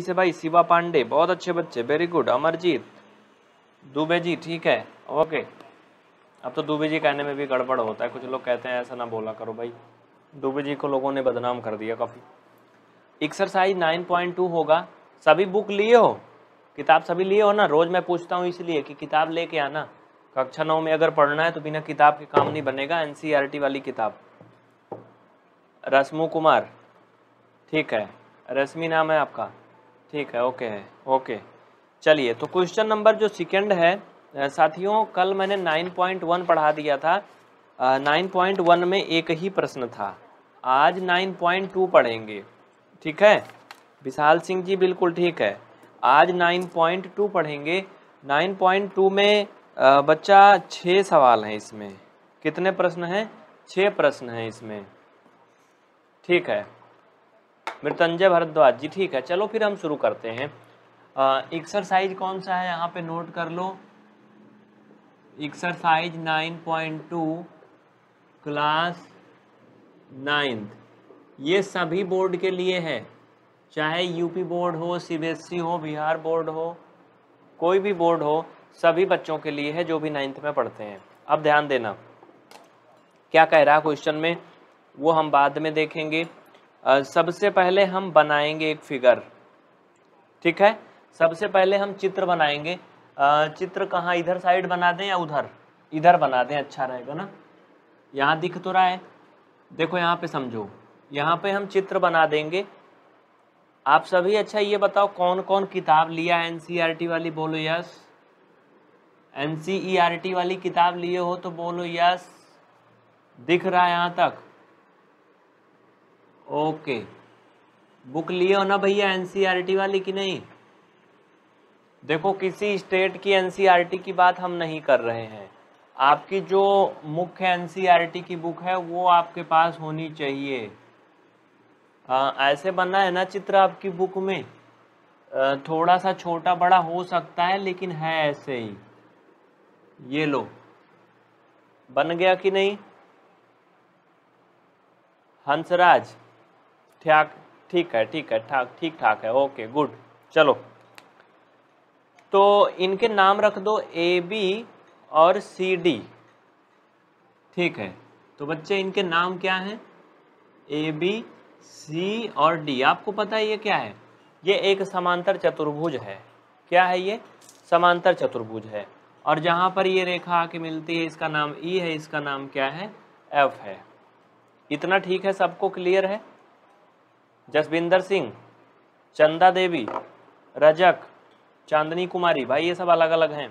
से भाई, शिवा पांडे, बहुत अच्छे बच्चे वेरी गुड अमरजीत दुबे जी ठीक है ओके अब तो दुबे जी कहने में भी गड़बड़ होता है, कुछ लोग कहते हैं, ऐसा ना बोला करो भाई। दुबे जी को लोगों ने बदनाम कर दिया काफ़ी। एक्सरसाइज 9.2 होगा, सभी बुक लिए हो? किताब सभी लिए हो ना? रोज़ मैं पूछता हूँ इसलिए कि किताब लेके आना। कक्षा नौ में अगर पढ़ना है तो बिना किताब के काम नहीं बनेगा एन वाली किताब। रश्मु कुमार, ठीक है, रश्मि नाम है आपका। ठीक है, ओके है, ओके। चलिए तो क्वेश्चन नंबर जो सेकंड है साथियों, कल मैंने 9.1 पढ़ा दिया था। 9.1 में एक ही प्रश्न था। आज 9.2 पढ़ेंगे। ठीक है? विशाल सिंह जी, बिल्कुल ठीक है। आज 9.2 पढ़ेंगे। 9.2 में बच्चा छः सवाल हैं इसमें। कितने प्रश्न हैं? छः प्रश्न हैं इसमें। ठीक है। मृतंजय भरद्वाज जी, ठीक है, चलो फिर हम शुरू करते हैं। एक्सरसाइज कौन सा है? यहाँ पे नोट कर लो। एक्सरसाइज 9.2 क्लास नाइन्थ ये सभी बोर्ड के लिए है। चाहे यूपी बोर्ड हो सीबीएसई हो, बिहार बोर्ड हो, कोई भी बोर्ड हो, सभी बच्चों के लिए है जो भी नाइन्थ में पढ़ते हैं। अब ध्यान देना, क्या कह रहा है क्वेश्चन में? वो हम बाद में देखेंगे। सबसे पहले हम बनाएँगे एक फिगर। ठीक है? सबसे पहले हम चित्र बनाएँगे। चित्र कहाँ? इधर साइड बना दें या उधर? इधर बना दें अच्छा रहेगा ना? यहाँ दिख तो रहा है। देखो, यहाँ पे समझो। यहाँ पे हम चित्र बना देंगे। आप सभी अच्छा ये बताओ कौन कौन किताब लिया एन e वाली बोलो यस। एन e वाली किताब लिए हो तो बोलो यस। दिख रहा है यहाँ तक? ओके। बुक लिए हो ना भैया एन e वाली कि नहीं? देखो किसी स्टेट की एन की बात हम नहीं कर रहे हैं। आपकी जो मुख्य एन की बुक है वो आपके पास होनी चाहिए। हाँ ऐसे बनना है ना चित्र आपकी बुक में? आ, थोड़ा सा छोटा बड़ा हो सकता है लेकिन है ऐसे ही। ये लो। बन गया कि नहीं? हंसराज ठीक ठीक है ठीक है, ठाक, ठीक ठाक है, ओके, गुड। चलो। तो इनके नाम रख दो ए, बी और सी, डी। ठीक है। तो बच्चे, इनके नाम क्या हैं? ए, बी, सी और डी। आपको पता है ये क्या है? ये एक समांतर चतुर्भुज है। क्या है ये? समांतर चतुर्भुज है। और जहाँ पर ये रेखा आके मिलती है, इसका नाम ई e है, इसका नाम क्या है? एफ़ है। इतना ठीक है? सबको क्लियर है? जसविंदर सिंह, चंदा देवी, रजक, चांदनी कुमारी, भाई ये सब अलग अलग हैं।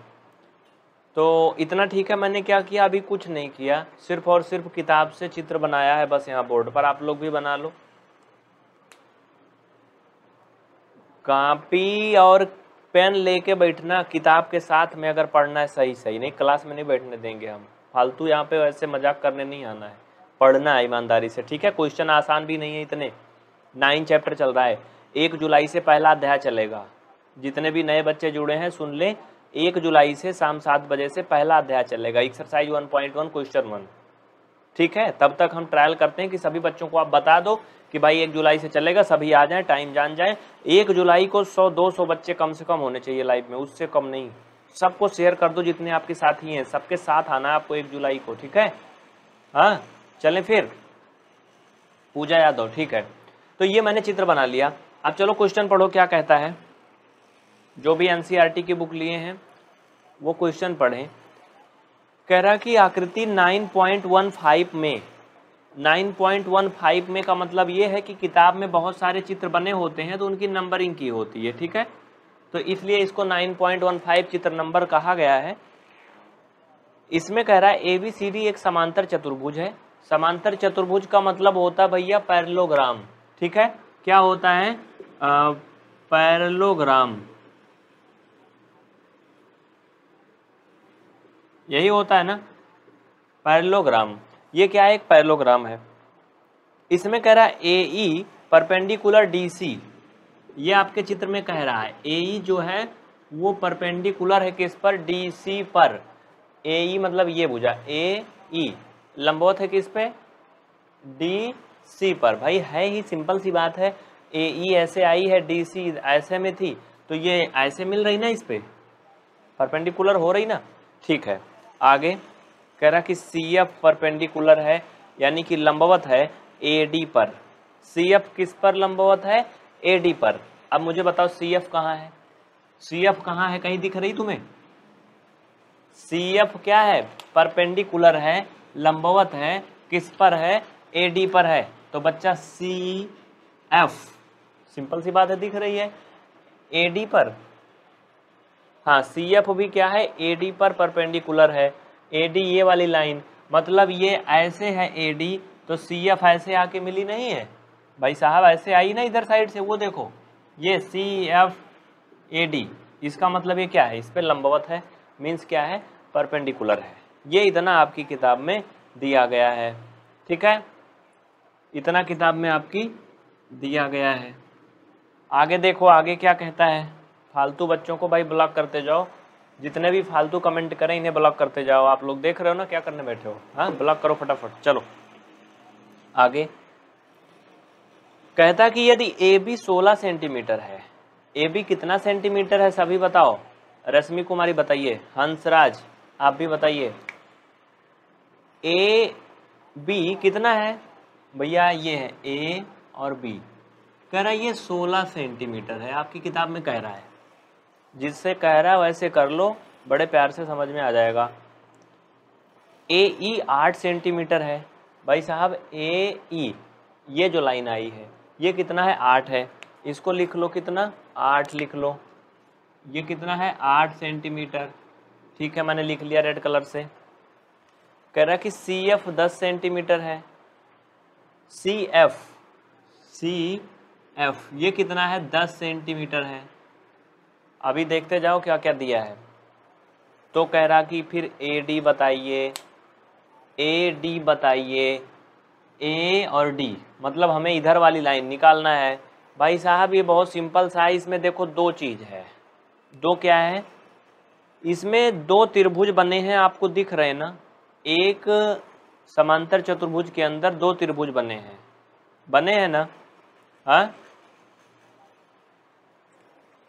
तो इतना ठीक है मैंने क्या किया? अभी कुछ नहीं किया। सिर्फ़ और सिर्फ़ किताब से चित्र बनाया है बस यहाँ बोर्ड पर। आप लोग भी बना लो। कापी और पेन लेके बैठना, किताब के साथ में अगर पढ़ना है सही सही। नहीं, क्लास में नहीं बैठने देंगे हम। फालतू यहाँ पे वैसे मज़ाक करने नहीं आना है। पढ़ना है ईमानदारी से, ठीक है? क्वेश्चन आसान भी नहीं है इतने। नाइन चैप्टर चल रहा है। एक जुलाई से पहला अध्याय चलेगा। जितने भी नए बच्चे जुड़े हैं, सुन लें, एक जुलाई से शाम सात बजे से पहला अध्याय चलेगा। Exercise one point one question one ठीक है? तब तक हम ट्रायल करते हैं कि सभी बच्चों को आप बता दो कि भाई एक जुलाई से चलेगा, सभी आ जाएँ टाइम जान जाएँ। एक जुलाई को सौ, दो सौ बच्चे कम से कम होने चाहिए लाइव में, उससे कम नहीं। सबको शेयर कर दो जितने आपके साथी हैं, सबके साथ आना है आपको एक जुलाई को, ठीक है? हाँ चलें फिर। पूजा यादव, ठीक है? तो ये मैंने चित्र बना लिया। अब चलो क्वेश्चन पढ़ो, क्या कहता है? जो भी एनसीईआरटी की बुक लिए हैं, वो क्वेश्चन पढ़ें। कह रहा कि आकृति 9.15 में 9.15 में का मतलब ये है कि किताब में बहुत सारे चित्र बने होते हैं तो उनकी नंबरिंग की होती है, ठीक है? तो इसलिए इसको 9.15 चित्र नंबर कहा गया है। इसमें कह रहा है ए बी सी डी एक समांतर चतुर्भुज है। समांतर चतुर्भुज का मतलब होता है भैया पैरलोग्राम ठीक है? क्या होता है? पैरलोग्राम। यही होता है ना? पैरलोग्राम। ये क्या है? एक पैरलोग्राम है। इसमें कह रहा है ए ई परपेंडिकुलर डी सी ये आपके चित्र में कह रहा है। ए ई जो है, वो परपेंडिकुलर है किस पर? डी सी पर। ए ई मतलब ये बुझा। ए ई लंबवत है किस पे? डी सी पर। भाई, है ही सिंपल सी बात है। ए, ई ऐसे आई है, डी, सी ऐसे में थी। तो ये ऐसे मिल रही ना इस पर परपेंडिकुलर हो रही ना? ठीक है। आगे, कह रहा कि सी, एफ़ परपेंडिकुलर है, यानी कि लंबवत है ए, डी पर। सी, एफ़ किस पर लंबवत है? ए, डी पर। अब मुझे बताओ, सी, एफ़ कहाँ है? सी, एफ़ कहाँ है? कहीं दिख रही तुम्हें? सी, एफ़ क्या है? परपेंडिकुलर है, लंबवत है, किस पर है? ए, डी पर है। तो बच्चा सी एफ़ सिंपल सी बात है दिख रही है। ए डी पर हाँ सी एफ़ भी क्या है? ए डी पर परपेंडिकुलर है। ए डी ये वाली लाइन मतलब ये ऐसे है ए डी तो सी एफ़ ऐसे आके मिली नहीं है। भाई साहब, ऐसे आई ना इधर साइड से, वो देखो। ये सी एफ़ ए डी इसका मतलब ये क्या है? इस पर लंबवत है मीन्स क्या है? परपेंडिकुलर है। ये इतना आपकी किताब में दिया गया है। ठीक है? इतना किताब में आपकी दिया गया है। आगे देखो, आगे क्या कहता है? फालतू बच्चों को भाई ब्लॉक करते जाओ। जितने भी फालतू कमेंट करें, इन्हें ब्लॉक करते जाओ। आप लोग देख रहे हो ना क्या करने बैठे हो? हाँ ब्लॉक करो फटाफट। चलो। आगे। कहता कि यदि ए बी सोलह सेंटीमीटर है। ए बी कितना सेंटीमीटर है, सभी बताओ। रश्मि कुमारी बताइए। हंसराज, आप भी बताइए। ए बी कितना है? भैया ये है ए और बी कह रहा है, ये 16 सेंटीमीटर है, आपकी किताब में कह रहा है। जिससे कह रहा है, वैसे कर लो, बड़े प्यार से समझ में आ जाएगा। ए ई आठ सेंटीमीटर है। भाई साहब ए ई ये जो लाइन आई है, ये कितना है? आठ है। इसको लिख लो कितना? आठ लिख लो। ये कितना है? आठ सेंटीमीटर। ठीक है, मैंने लिख लिया रेड कलर से। कह रहा कि सी एफ़ दस सेंटीमीटर है। सी एफ़ सी एफ़ ये कितना है? दस सेंटीमीटर है। अभी देखते जाओ क्या क्या दिया है। तो कह रहा कि फिर ए डी बताइए। ए डी बताइए। ए और डी मतलब हमें इधर वाली लाइन निकालना है। भाई साहब, ये बहुत सिंपल सा है, इसमें देखो दो चीज़ है। दो क्या है? इसमें दो त्रिभुज बने हैं, आपको दिख रहे हैं ना? एक समांतर चतुर्भुज के अंदर दो त्रिभुज बने हैं। बने हैं ना? हाँ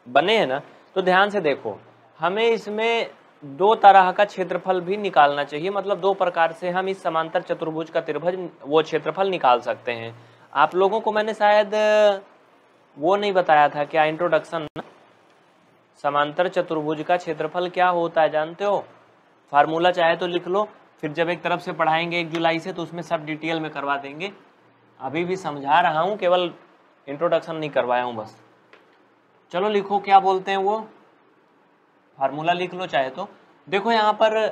बने हैं ना? तो ध्यान से देखो, हमें इसमें दो तरह का क्षेत्रफल भी निकालना चाहिए। मतलब दो प्रकार से हम इस समांतर चतुर्भुज का त्रिभुज, वो क्षेत्रफल निकाल सकते हैं। आप लोगों को मैंने शायद, वो नहीं बताया था क्या इंट्रोडक्शन समांतर चतुर्भुज का क्षेत्रफल क्या होता है, जानते हो? फार्मूला चाहे तो लिख लो। फिर जब एक तरफ़ से पढ़ाएँगे एक जुलाई से तो उसमें सब डिटेल में करवा देंगे। अभी भी समझा रहा हूँ, केवल इंट्रोडक्शन नहीं करवाया हूँ बस। चलो लिखो, क्या बोलते हैं वो? फार्मूला लिख लो चाहे तो। देखो यहाँ पर,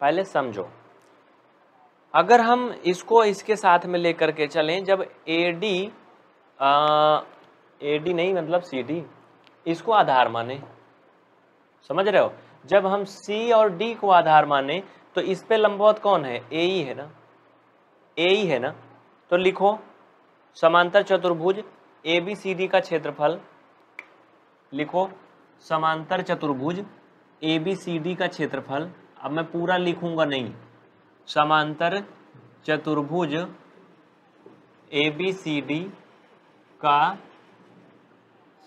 पहले समझो। अगर हम इसको इसके साथ में लेकर के चलें, जब ए डी ए डी नहीं मतलब सी डी इसको आधार माने। समझ रहे हो? जब हम सी और डी को आधार माने तो इस पे लंबवत कौन है? ए ही है ना? ए ही है ना? तो लिखो, समांतर चतुर्भुज ए बी सी डी का क्षेत्रफल। लिखो, समांतर चतुर्भुज ए बी सी डी का क्षेत्रफल। अब मैं पूरा लिखूँगा नहीं। समांतर चतुर्भुज ए बी सी डी का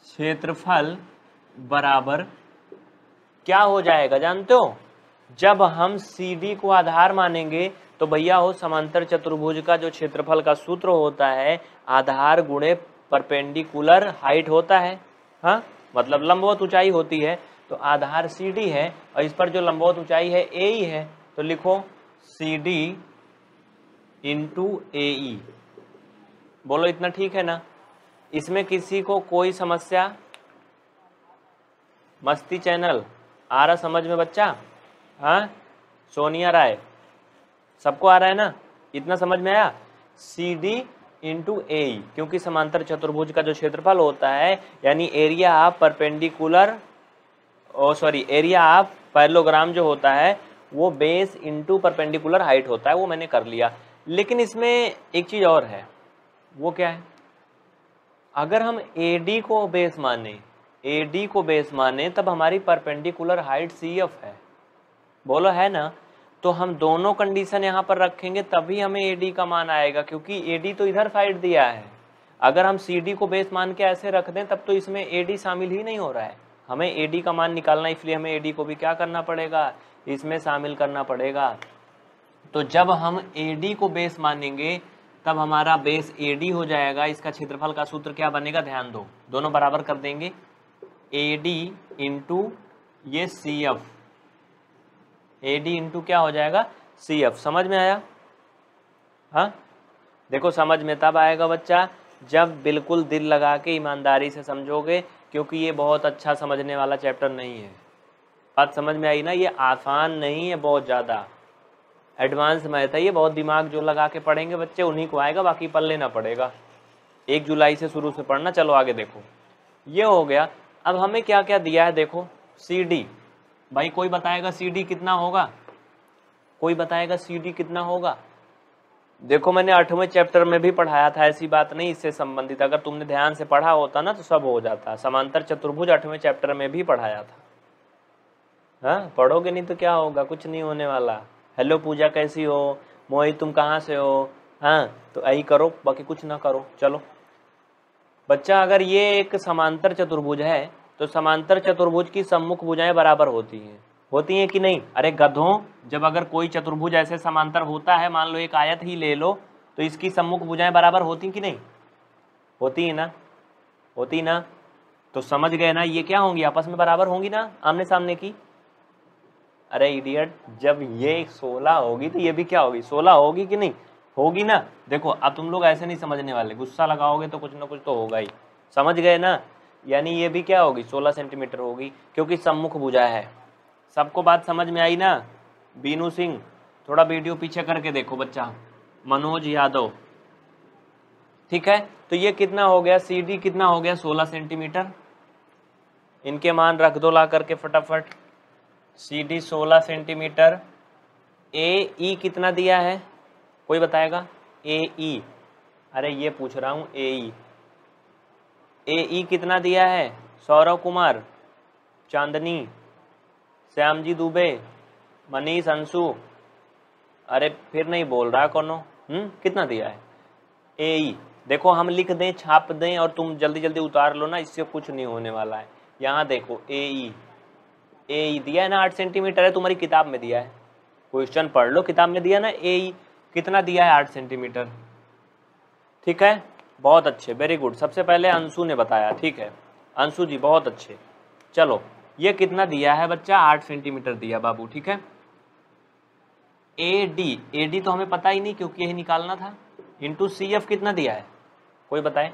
क्षेत्रफल बराबर क्या हो जाएगा, जानते हो? जब हम सी डी को आधार मानेंगे तो भैया हो समांतर चतुर्भुज का जो क्षेत्रफल का सूत्र होता है, आधार गुणे परपेंडिकुलर हाइट होता है। हाँ? मतलब लंबवत ऊंचाई होती है तो आधार सी डी है, और इस पर जो लंबवत ऊंचाई है ए ही तो लिखो सी डी इंटू ए बोलो, इतना ठीक है ना? इसमें किसी को कोई समस्या? मस्ती चैनल। आ रहा समझ में बच्चा? हाँ? सोनिया राय। सबको आ रहा है ना? इतना समझ में आया? सी डी इंटू ए क्योंकि समांतर चतुर्भुज का जो क्षेत्रफल होता है, यानी area of perpendicular oh sorry area of parallelogram जो होता है, वो बेस इंटू परपेंडिकुलर हाइट होता है, वो मैंने कर लिया। लेकिन इसमें एक चीज़ और है। वो क्या है? अगर हम ए डी को बेस माने ए डी को बेस माने, तब हमारी परपेंडिकुलर हाइट सी एफ़ है। बोलो है ना? तो हम दोनों कंडीशन यहाँ पर रखेंगे, तभी हमें ए डी का मान आएगा, क्योंकि ए डी तो इधर साइड दिया है। अगर हम सी डी को बेस मान के ऐसे रख दें, तब तो इसमें ए डी शामिल ही नहीं हो रहा है। हमें ए डी का मान निकालना इसलिए हमें ए डी को भी क्या करना पड़ेगा? इसमें शामिल करना पड़ेगा। तो जब हम ए डी को बेस मानेंगे, तब हमारा बेस ए डी हो जाएगा। इसका क्षेत्रफल का सूत्र क्या बनेगा? ध्यान दो। दोनों बराबर कर देंगे। ए डी इंटू ये C F A D into क्या हो जाएगा? सी एफ़ समझ में आया? हाँ? देखो, समझ में तब आएगा बच्चा, जब बिल्कुल दिल लगा के, ईमानदारी से समझोगे, क्योंकि ये बहुत अच्छा समझने वाला चैप्टर नहीं है। बात समझ में आई ना? ये आसान नहीं है, बहुत ज़्यादा। एडवांस मैथ है ये बहुत दिमाग जो लगा के पढ़ेंगे बच्चे, उन्हीं को आएगा, बाकी पढ़ लेना पड़ेगा। एक जुलाई से शुरू से पढ़ना, चलो आगे देखो। ये हो गया अब हमें क्या क्या दिया है देखो सी डी भाई, कोई बताएगा सी डी कितना होगा? कोई बताएगा सी डी कितना होगा? देखो, मैंने आठवें चैप्टर में भी पढ़ाया था, ऐसी बात नहीं, इससे संबंधित। अगर तुमने ध्यान से पढ़ा होता ना तो सब हो जाता। समांतर चतुर्भुज आठवें चैप्टर में भी पढ़ाया था। हाँ पढ़ोगे नहीं तो क्या होगा? कुछ नहीं होने वाला। हेलो, पूजा कैसी हो? मोहित, तुम कहाँ से हो? हाँ तो यही करो, बाकी कुछ ना करो। चलो। बच्चा, अगर ये एक समांतर चतुर्भुज है तो समांतर चतुर्भुज की सम्मुख भुजाएँ बराबर होती हैं। होती हैं कि नहीं? अरे, गधों, जब अगर कोई चतुर्भुज ऐसे समांतर होता है, मान लो एक आयत ही ले लो तो इसकी सम्मुख भुजाएँ बराबर होती कि नहीं? होती है ना? होती ना? तो समझ गए ना, ये क्या होंगी? आपस में बराबर होंगी ना आमने सामने की? अरे इडियट जब ये सोलह होगी तो ये भी क्या होगी? सोलह होगी कि नहीं? होगी ना? देखो, अब तुम लोग ऐसे नहीं समझने वाले। गुस्सा लगाओगे तो कुछ ना कुछ तो होगा ही। समझ गए ना? यानी ये भी क्या होगी? सोलह सेंटीमीटर होगी, क्योंकि सम्मुख भुजा है। सबको बात समझ में आई ना? बीनू सिंह, थोड़ा वीडियो पीछे करके देखो बच्चा। मनोज यादव। ठीक है? तो ये कितना हो गया? सी डी कितना हो गया? सोलह सेंटीमीटर। इनके मान रख दो ला करके फटाफट। सी डी सोलह सेंटीमीटर। ए ई कितना दिया है? कोई बताएगा? ए ई अरे ये पूछ रहा हूँ ए ई ए ई कितना दिया है? सौरव कुमार, चांदनी श्याम जी दुबे, मनीष अंशु। अरे फिर नहीं बोल रहा कौनो। हम्म कितना दिया है? ए ई देखो, हम लिख दें, छाप दें और तुम जल्दी जल्दी उतार लो ना, इससे कुछ नहीं होने वाला है। यहाँ देखो ए ई ए ई दिया है ना, आठ सेंटीमीटर है, तुम्हारी किताब में दिया है। क्वेश्चन पढ़ लो, किताब में दिया ना ए ई कितना दिया है आठ सेंटीमीटर? ठीक है? बहुत अच्छे वेरी गुड सबसे पहले अंशु ने बताया, ठीक है? अंशु जी, बहुत अच्छे। चलो, ये कितना दिया है बच्चा? आठ सेंटीमीटर दिया बाबू, ठीक है? ए डी ए डी तो हमें पता ही नहीं, क्योंकि यही निकालना था। इंटू सी एफ़ कितना दिया है? कोई बताए?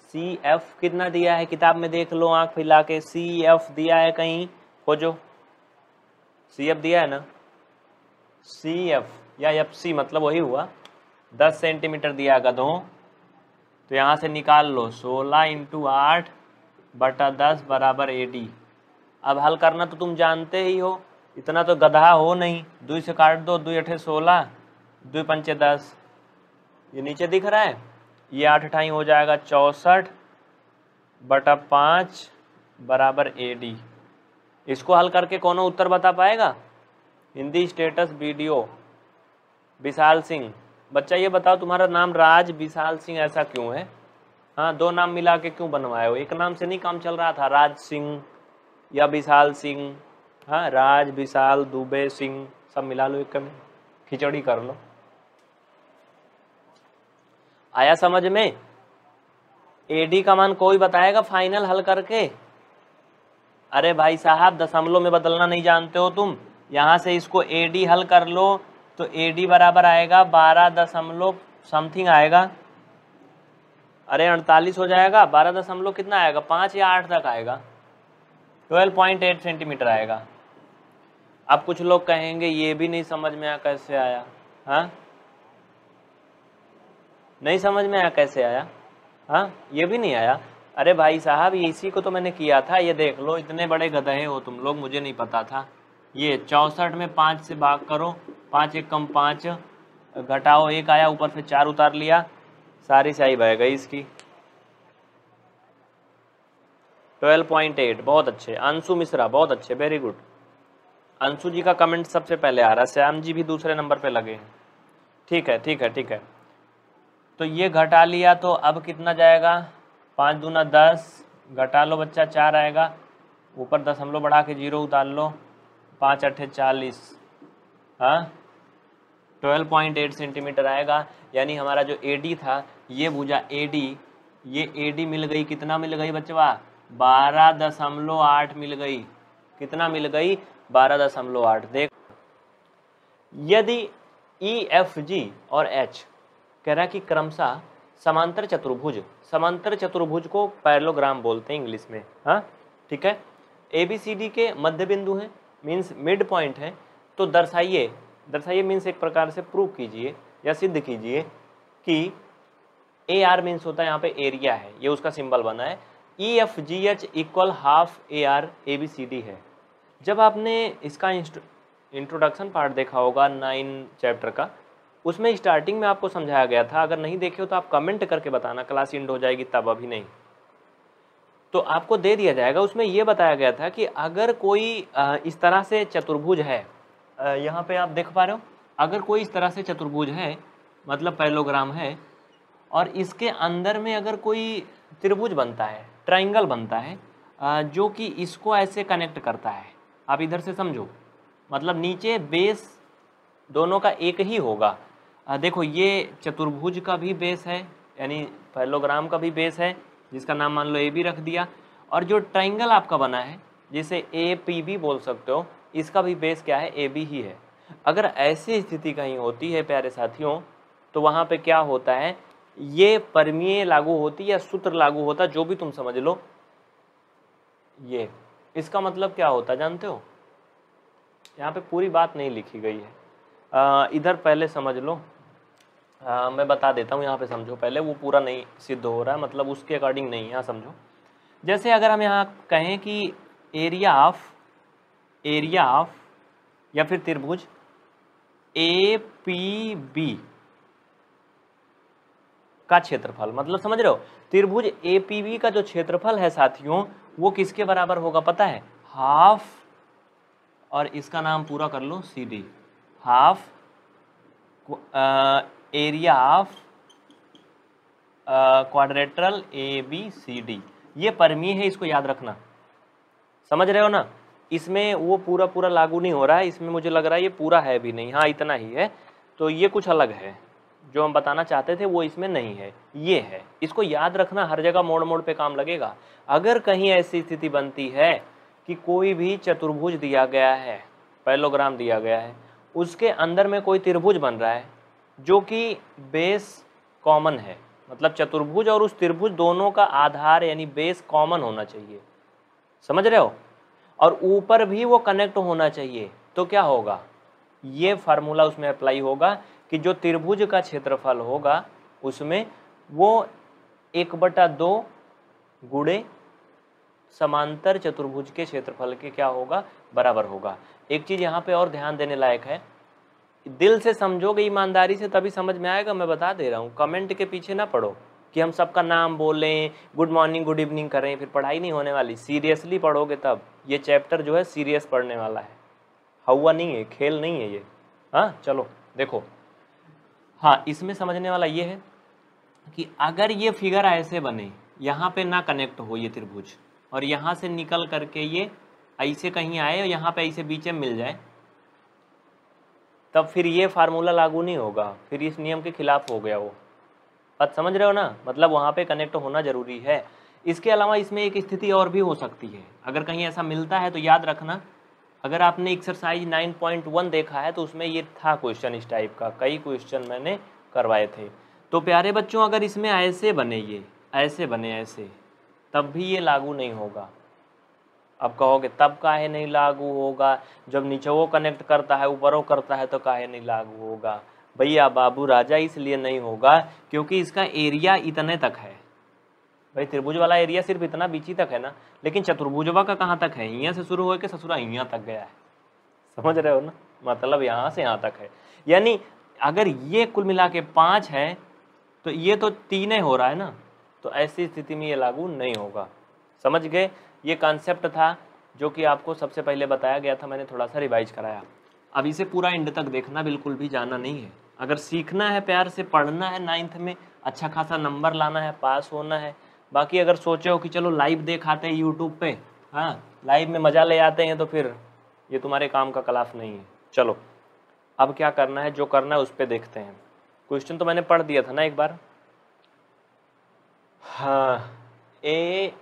सी एफ़ कितना दिया है? किताब में देख लो, आँख फैला के। सी एफ़ दिया है कहीं? खोजो। सी एफ़ दिया है ना? सी एफ़ या एफ़ सी मतलब वही हुआ। दस सेंटीमीटर दिया गधों तो यहाँ से निकाल लो। सोलह इंटू आठ बटा दस बराबर ए डी अब हल करना तो तुम जानते ही हो। इतना तो गधा हो नहीं। दुई से काट दो, दुई अठे सोलह, दुई पंचे दस। ये नीचे दिख रहा है? ये आठ अठाई हो जाएगा चौंसठ बटा पाँच बराबर ए डी इसको हल करके कौन उत्तर बता पाएगा? Hindi status video Vishal Singh. बच्चा, ये बताओ, तुम्हारा नाम राज विशाल सिंह ऐसा क्यों है? हाँ दो नाम मिला के क्यों बनवाए हो? एक नाम से नहीं काम चल रहा था, राज सिंह या विशाल सिंह। हाँ राज, विशाल, दुबे सिंह, सब मिला लो एक में खिचड़ी कर लो। आया समझ में? एडी का मान कोई बताएगा फाइनल हल करके? अरे भाई साहब, दशमलव में बदलना नहीं जानते हो तुम। यहाँ से इसको एडी हल कर लो तो ए डी बराबर आएगा बारह दशमलव समथिंग आएगा। अरे, अड़तालीस हो जाएगा, बारह दशमलव कितना आएगा? पाँच या आठ तक आएगा। ट्वेल्व पॉइंट एट सेंटीमीटर आएगा। अब कुछ लोग कहेंगे, ये भी नहीं समझ में आया कैसे आया? हाँ? नहीं समझ में आया कैसे आया? हाँ? ये भी नहीं आया। अरे भाई साहब, ये इसी को तो मैंने किया था। ये देख लो, इतने बड़े गधे हो तुम लोग, मुझे नहीं पता था। ये चौंसठ में पाँच से भाग करो। पाँच एक कम पाँच, घटाओ एक आया, ऊपर से चार उतार लिया, सारी स्याही बह गई इसकी। ट्वेल्व पॉइंट एट, बहुत अच्छे। अंशु मिश्रा, बहुत अच्छे वेरी गुड अंशु जी का कमेंट सबसे पहले आ रहा है। श्याम जी भी दूसरे नंबर पे लगे हैं। ठीक है ठीक है ठीक है। तो ये घटा लिया तो अब कितना जाएगा? पाँच दूना दस, घटा लो बच्चा, चार आएगा। ऊपर दस हम लोग बढ़ा के ज़ीरो उतार लो। पाँच अट्ठे चालीस। हाँ? ट्वेल्व पॉइंट एट सेंटीमीटर आएगा। यानी हमारा जो AD था, ये भुजा ए ये AD मिल गई, कितना मिल गई बच्चवा? बारह दशमलव आठ मिल गई। कितना मिल गई? बारह दशमलव आठ। देख, यदि ई एफ़ जी और एच कह रहा कि क्रमशः समांतर चतुर्भुज समांतर चतुर्भुज को पैरलोग्राम बोलते हैं इंग्लिश में हाँ? ठीक है? ए बी सी डी के मध्य बिंदु हैं मीन्स मिड पॉइंट है। तो दर्शाइए दर्शाइए मीन्स एक प्रकार से प्रूव कीजिए या सिद्ध कीजिए कि ए आर मीन्स होता है यहाँ पे एरिया है। ये उसका सिंबल बना है। E F G H equal half A R A B C D है। जब आपने इसका इंट्रोडक्शन पार्ट देखा होगा नाइन चैप्टर का, उसमें स्टार्टिंग में आपको समझाया गया था। अगर नहीं देखे हो तो आप कमेंट करके बताना क्लास इंड हो जाएगी तब अभी नहीं। तो आपको दे दिया जाएगा। उसमें ये बताया गया था कि अगर कोई इस तरह से चतुर्भुज है यहाँ पे आप देख पा रहे हो, अगर कोई इस तरह से चतुर्भुज है मतलब पैलोग्राम है, और इसके अंदर में अगर कोई त्रिभुज बनता है, ट्राइंगल बनता है जो कि इसको ऐसे कनेक्ट करता है, आप इधर से समझो मतलब नीचे बेस दोनों का एक ही होगा। देखो, ये चतुर्भुज का भी बेस है, यानी पैलोग्राम का भी बेस है, जिसका नाम मान लो ए बी रख दिया, और जो ट्राइंगल आपका बना है, जिसे ए पी बी बोल सकते हो इसका भी बेस क्या है? ए बी ही है। अगर ऐसी स्थिति कहीं होती है प्यारे साथियों तो वहाँ पे क्या होता है? ये परमीय लागू होती या सूत्र लागू होता जो भी तुम समझ लो ये। इसका मतलब क्या होता जानते हो? यहाँ पे पूरी बात नहीं लिखी गई है। आ, इधर पहले समझ लो। आ, मैं बता देता हूँ यहाँ पे समझो पहले वो पूरा नहीं सिद्ध हो रहा है मतलब उसके अकॉर्डिंग नहीं यहाँ समझो। जैसे अगर हम यहाँ कहें कि एरिया ऑफ़ एरिया ऑफ़ या फिर त्रिभुज ए पी बी का क्षेत्रफल। मतलब समझ रहे हो? त्रिभुज ए पी बी का जो क्षेत्रफल है साथियों, वो किसके बराबर होगा पता है? हाफ़ और इसका नाम पूरा कर लो C D half area of quadrilateral A B C D ये परमी है, इसको याद रखना। समझ रहे हो ना? इसमें वो पूरा पूरा लागू नहीं हो रहा है, इसमें मुझे लग रहा है ये पूरा है भी नहीं। हाँ इतना ही है। तो ये कुछ अलग है। जो हम बताना चाहते थे, वो इसमें नहीं है। ये है। इसको याद रखना, हर जगह मोड़ मोड़ पे काम लगेगा। अगर कहीं ऐसी स्थिति बनती है कि कोई भी चतुर्भुज दिया गया है, पैलोग्राम दिया गया है, उसके अंदर में कोई त्रिभुज बन रहा है, जो कि बेस कॉमन है मतलब चतुर्भुज और उस त्रिभुज दोनों का आधार यानी बेस कॉमन होना चाहिए। समझ रहे हो? और ऊपर भी वो कनेक्ट होना चाहिए तो क्या होगा? ये फार्मूला उसमें अप्लाई होगा कि जो त्रिभुज का क्षेत्रफल होगा, उसमें वो एक बटा दो गुड़े समांतर चतुर्भुज के क्षेत्रफल के क्या होगा? बराबर होगा। एक चीज़ यहाँ पे और ध्यान देने लायक है। दिल से समझोगे, ईमानदारी से, तभी समझ में आएगा, मैं बता दे रहा हूँ। कमेंट के पीछे ना पढ़ो कि हम सबका नाम बोलें गुड मॉर्निंग गुड इवनिंग करें, फिर पढ़ाई नहीं होने वाली। सीरियसली पढ़ोगे तब, ये चैप्टर जो है सीरियस पढ़ने वाला है। हवा नहीं है, खेल नहीं है ये। हाँ चलो, देखो। हाँ इसमें समझने वाला ये है कि अगर ये फिगर ऐसे बने, यहाँ पे ना कनेक्ट हो ये त्रिभुज, और यहाँ से निकल करके ये ऐसे कहीं आए और यहाँ पे ऐसे बीच में मिल जाए, तब फिर ये फार्मूला लागू नहीं होगा। फिर इस नियम के खिलाफ हो गया वो। बात समझ रहे हो ना? मतलब वहाँ पे कनेक्ट होना ज़रूरी है। इसके अलावा इसमें एक स्थिति और भी हो सकती है। अगर कहीं ऐसा मिलता है तो याद रखना, अगर आपने एक्सरसाइज 9.1 देखा है तो उसमें ये था क्वेश्चन इस टाइप का, कई क्वेश्चन मैंने करवाए थे। तो प्यारे बच्चों, अगर इसमें ऐसे बने ये, ऐसे बने ऐसे, तब भी ये लागू नहीं होगा। अब कहोगे, तब काहे नहीं लागू होगा? जब नीचे वो कनेक्ट करता है, ऊपर वो करता है तो काहे नहीं लागू होगा? भैया बाबू राजा इसलिए नहीं होगा क्योंकि इसका एरिया इतने तक है। भाई त्रिभुज वाला एरिया सिर्फ़ इतना बीची तक है ना, लेकिन चतुर्भुजवा का कहाँ तक है? यहाँ से शुरू हो होकर ससुरा यहाँ तक गया है। समझ रहे हो ना? मतलब यहाँ से यहाँ तक है। यानी अगर ये कुल मिला के पाँच है तो ये तो तीन हो रहा है ना? तो ऐसी स्थिति में ये लागू नहीं होगा। समझ गए? ये कॉन्सेप्ट था, जो कि आपको सबसे पहले बताया गया था, मैंने थोड़ा सा रिवाइज कराया। अब इसे पूरा एंड तक देखना, बिल्कुल भी जाना नहीं है। अगर सीखना है प्यार से, पढ़ना है नाइन्थ में अच्छा खासा नंबर लाना है, पास होना है। बाकी अगर सोचे हो कि चलो लाइव देख आते हैं यूट्यूब पे हाँ लाइव में मज़ा ले आते हैं तो फिर ये तुम्हारे काम का क्लास नहीं है। चलो, अब क्या करना है, जो करना है उस पर देखते हैं। क्वेश्चन तो मैंने पढ़ दिया था ना एक बार। हाँ ए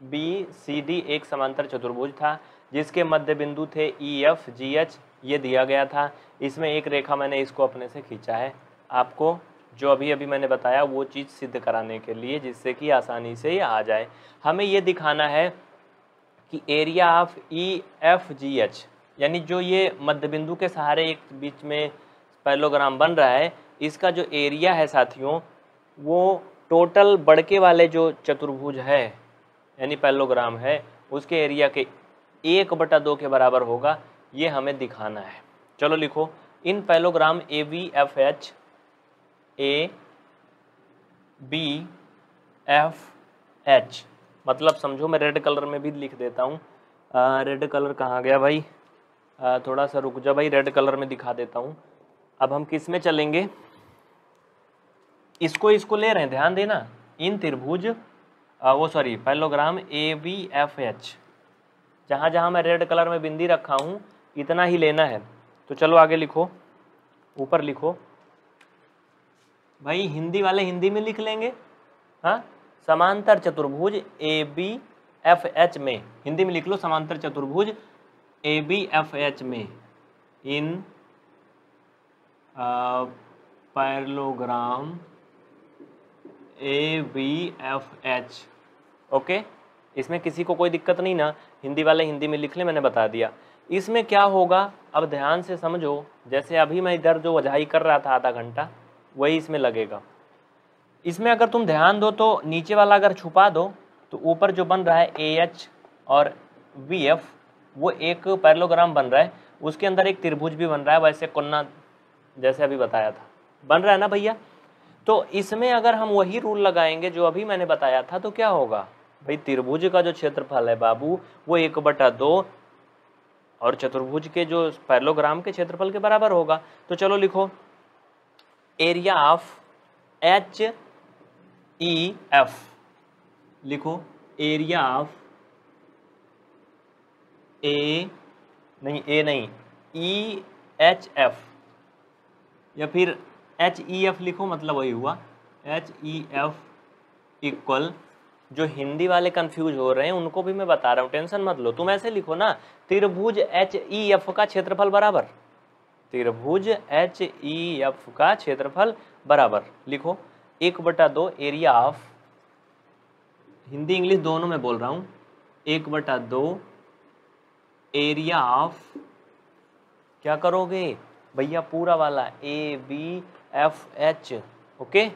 बी सी डी एक समांतर चतुर्भुज था। जिसके मध्य बिंदु थे ई एफ़ जी एच ये दिया गया था। इसमें एक रेखा मैंने इसको अपने से खींचा है। आपको जो अभी अभी मैंने बताया, वो चीज़ सिद्ध कराने के लिए, जिससे कि आसानी से ये आ जाए। हमें ये दिखाना है कि area of E F G H यानी जो ये मध्य बिंदु के सहारे एक बीच में पैलोग्राम बन रहा है, इसका जो एरिया है साथियों, वो टोटल बड़के वाले जो चतुर्भुज है, यानी पैलोग्राम है, उसके एरिया के एक बटा दो के बराबर होगा ये हमें दिखाना है। चलो लिखो in parallelogram A V F H A B F H मतलब समझो मैं रेड कलर में भी लिख देता हूँ। रेड कलर कहाँ गया भाई? आ, थोड़ा सा रुक जा भाई रेड कलर में दिखा देता हूँ। अब हम किसमें चलेंगे? इसको इसको ले रहे हैं ध्यान देना। इन त्रिभुज वो sorry parallelogram A B F H जहाँ जहाँ मैं रेड कलर में बिंदी रखा हूँ, इतना ही लेना है। तो चलो आगे लिखो, ऊपर लिखो। भाई, हिंदी वाले हिंदी में लिख लेंगे। हाँ समांतर चतुर्भुज ए बी एफ़ एच में। हिंदी में लिख लो, समांतर चतुर्भुज ए बी एफ़ एच में। In parallelogram A B F H okay? इसमें किसी को कोई दिक्कत नहीं ना। हिंदी वाले हिंदी में लिख ले, मैंने बता दिया। इसमें क्या होगा? अब ध्यान से समझो, जैसे अभी मैं इधर जो वजाई कर रहा था आधा घंटा, वही इसमें लगेगा। इसमें अगर तुम ध्यान दो तो नीचे वाला अगर छुपा दो तो ऊपर जो बन रहा है ए एच और वी एफ़ वो एक पैरलोग्राम बन रहा है। उसके अंदर एक त्रिभुज भी बन रहा है, वैसे कोन्ना जैसे अभी बताया था। बन रहा है ना भैया? तो इसमें अगर हम वही रूल लगाएँगे जो अभी मैंने बताया था तो क्या होगा? भाई त्रिभुज का जो क्षेत्रफल है बाबू, वो एक बटा दो, और चतुर्भुज के जो पैलोग्राम के क्षेत्रफल के बराबर होगा। तो चलो लिखो। Area of H E F लिखो एरिया ऑफ़ ए नहीं ए नहीं ई एच एफ़ या फिर एच ई एफ़ लिखो मतलब वही हुआ। एच ई एफ़ इक्वल जो हिंदी वाले कंफ्यूज हो रहे हैं, उनको भी मैं बता रहा हूँ। टेंशन मत लो। तुम ऐसे लिखो ना, त्रिभुज एच ई एफ़ का क्षेत्रफल बराबर। त्रिभुज एच ई एफ़ का क्षेत्रफल बराबर। लिखो। एक बटा दो एरिया ऑफ़ हिंदी इंग्लिश दोनों में बोल रहा हूँ। एक बटा दो एरिया ऑफ़ क्या करोगे? भैया, पूरा वाला A B F H okay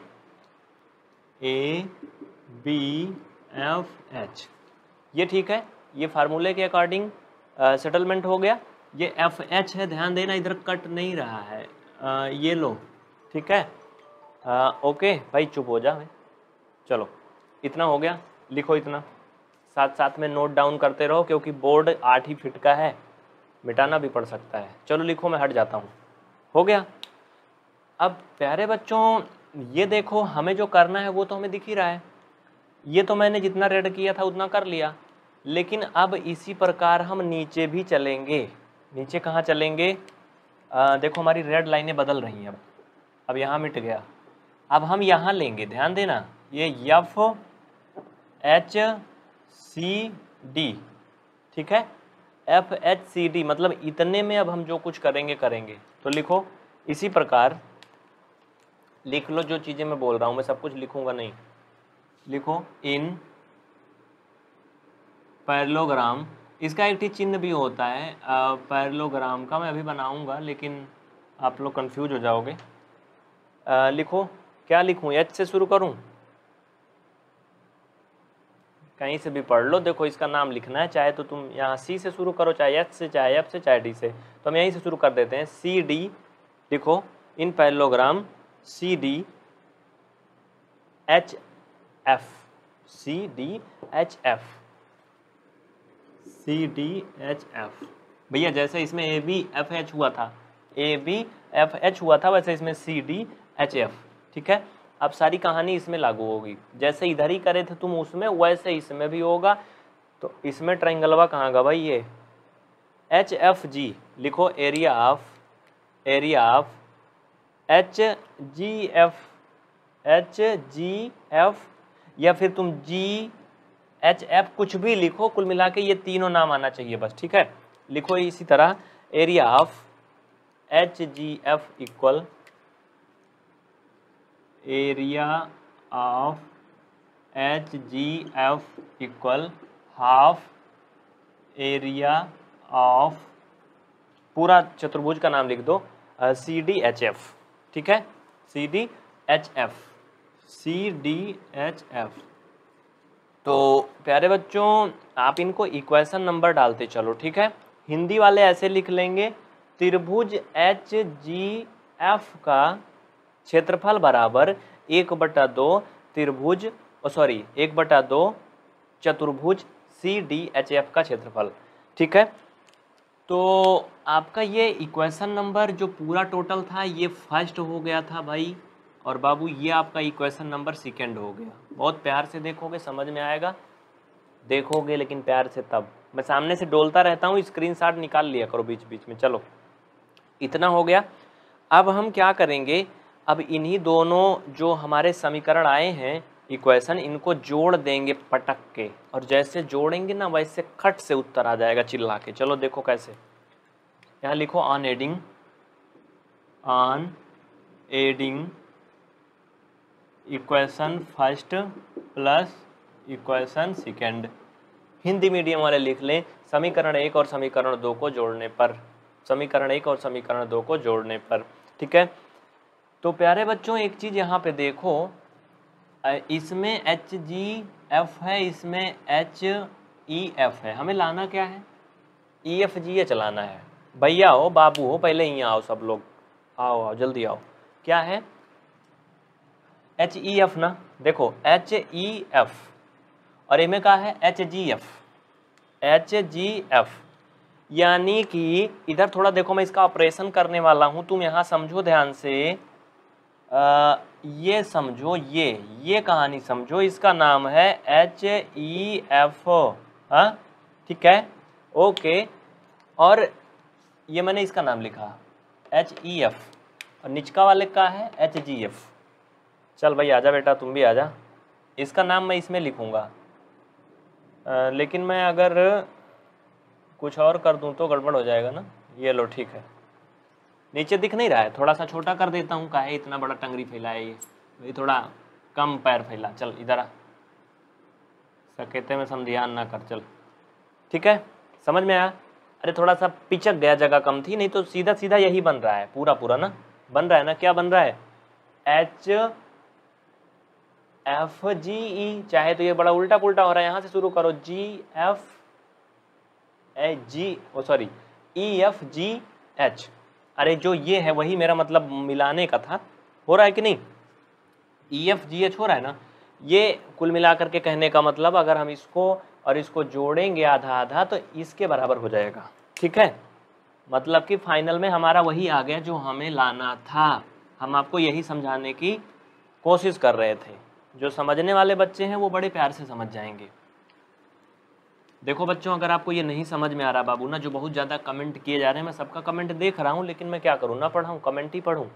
A B F H ये ठीक है ये फार्मूले के अकॉर्डिंग सेटलमेंट हो गया। ये एफ़ एच है ध्यान देना इधर कट नहीं रहा है। आ, ये लो ठीक है? आ, ओके भाई चुप हो जा भाई। चलो इतना हो गया लिखो इतना। साथ साथ में नोट डाउन करते रहो क्योंकि बोर्ड आठ ही फिट का है। मिटाना भी पड़ सकता है। चलो लिखो मैं हट जाता हूँ। हो गया? अब प्यारे बच्चों ये देखो हमें जो करना है वो तो हमें दिख ही रहा है। ये तो मैंने जितना रेड किया था उतना कर लिया। लेकिन अब इसी प्रकार हम नीचे भी चलेंगे। नीचे कहाँ चलेंगे? आ, देखो हमारी रेड लाइनें बदल रही हैं अब। अब यहाँ मिट गया। अब हम यहाँ लेंगे। ध्यान देना। ये यफ एच सी डी ठीक है? एफ़ एच सी डी मतलब इतने में अब हम जो कुछ करेंगे करेंगे। तो लिखो। इसी प्रकार लिख लो जो चीज़ें मैं बोल रहा हूँ। मैं सब कुछ लिखूँगा नहीं। लिखो इन पैरलोग्राम। इसका एक चिन्ह भी होता है पैरलोग्राम का मैं अभी बनाऊँगा लेकिन आप लोग कंफ्यूज हो जाओगे। आ, लिखो क्या लिखूं? एच से शुरू करूँ? कहीं से भी पढ़ लो देखो इसका नाम लिखना है चाहे तो तुम यहाँ सी से शुरू करो चाहे एच से चाहे एफ़ से चाहे डी से। तो हम यहीं से शुरू कर देते हैं। सी डी लिखो in parallelogram C D H F C D H F C D H F भैया, जैसे इसमें ए बी एफ़ एच हुआ था। ए बी एफ़ एच हुआ था, वैसे इसमें सी डी एच एफ़ ठीक है? अब सारी कहानी इसमें लागू होगी। जैसे इधर ही करे थे तुम, उसमें वैसे इसमें भी होगा। तो इसमें ट्राइंगलवा कहाँ का भाई ये? एच एफ़ जी लिखो area of area of H G F H G F या फिर तुम जी एच एफ़ कुछ भी लिखो, कुल मिला के ये तीनों नाम आना चाहिए बस, ठीक है? लिखो इसी तरह area of H G F equal area of H G F equal half area of पूरा चतुर्भुज का नाम लिख दो सी डी एच एफ़ ठीक है? C D H F C D H F तो प्यारे बच्चों, आप इनको इक्वेशन नंबर डालते चलो, ठीक है? हिंदी वाले ऐसे लिख लेंगे, त्रिभुज एच जी एफ़ का क्षेत्रफल बराबर एक बटा दो त्रिभुज सॉरी एक बटा दो चतुर्भुज सी डी एच एफ़ का क्षेत्रफल, ठीक है? तो आपका ये इक्वेशन नंबर जो पूरा टोटल था, ये फ़र्स्ट हो गया था भाई। और बाबू, ये आपका इक्वेशन नंबर सेकेंड हो गया। बहुत प्यार से देखोगे, समझ में आएगा? देखोगे, लेकिन प्यार से तब। मैं सामने से डोलता रहता हूँ स्क्रीनशॉट निकाल लिया करो बीच बीच में। चलो। इतना हो गया। अब हम क्या करेंगे? अब इन्हीं दोनों जो हमारे समीकरण आए हैं इक्वेशन इनको जोड़ देंगे पटक के। और जैसे जोड़ेंगे ना, वैसे खट से उत्तर आ जाएगा, चिल्ला के। चलो देखो कैसे। यहाँ लिखो on adding on adding equation first plus equation second Hindi medium वाले लिख लें, समीकरण एक और समीकरण दो को जोड़ने पर। समीकरण एक और समीकरण दो को जोड़ने पर, ठीक है? तो प्यारे बच्चों, एक चीज़ यहाँ पे देखो इसमें एच जी एफ़ है, इसमें एच ई एफ़ है। हमें लाना क्या है? ई एफ़ जी एच चलाना है। भैया हो बाबू हो, पहले यहाँ आओ सब लोग। आओ आओ, जल्दी आओ। क्या है? एच ई एफ़ ना देखो एच ई एफ़ और इनमें कहा है? H G F H G F यानी कि इधर थोड़ा देखो मैं इसका ऑपरेशन करने वाला हूँ तुम यहाँ समझो ध्यान से। आ, ये समझो ये ये कहानी समझो इसका नाम है एच ई एफ़ हाँ ठीक है? ओके और ये मैंने इसका नाम लिखा एच ई एफ़ और निचका वाले का है एच जी एफ़ चल भाई, आजा बेटा, तुम भी आजा। इसका नाम मैं इसमें लिखूँगा। लेकिन मैं अगर कुछ और कर दूँ तो गड़बड़ हो जाएगा ना। ये लो, ठीक है। नीचे दिख नहीं रहा है? थोड़ा सा छोटा कर देता हूँ। काहे इतना बड़ा टंगरी फैला है ये। भाई, थोड़ा कम पैर फैला। चल, इधर आ। सकेते में समझियान ना कर, चल। ठीक है? समझ में आया? अरे, थोड़ा सा पिचक गया, जगह कम थी, नहीं तो सीधा सीधा यही बन रहा है। पूरा पूरा ना? बन रहा है ना? क्या बन रहा है? एच एफ़ जी ई चाहे तो ये बड़ा उल्टा पुल्टा हो रहा है, यहाँ से शुरू करो। G F A G oh sorry E F G H अरे, जो ये है, वही मेरा मतलब मिलाने का था। हो रहा है कि नहीं? ई एफ़ जी एच हो रहा है ना? ये कुल मिलाकर के कहने का मतलब अगर हम इसको और इसको जोड़ेंगे आधा आधा तो इसके बराबर हो जाएगा। ठीक है? मतलब कि फाइनल में हमारा वही आ गया जो हमें लाना था। हम आपको यही समझाने की कोशिश कर रहे थे। जो समझने वाले बच्चे हैं, वो बड़े प्यार से समझ जाएँगे। देखो बच्चों, अगर आपको ये नहीं समझ में आ रहा बाबू ना, जो बहुत ज़्यादा कमेंट किए जा रहे हैं, मैं सबका कमेंट देख रहा हूँ, लेकिन मैं क्या करूँ? ना पढ़ाऊँ कमेंट ही पढ़ूँ।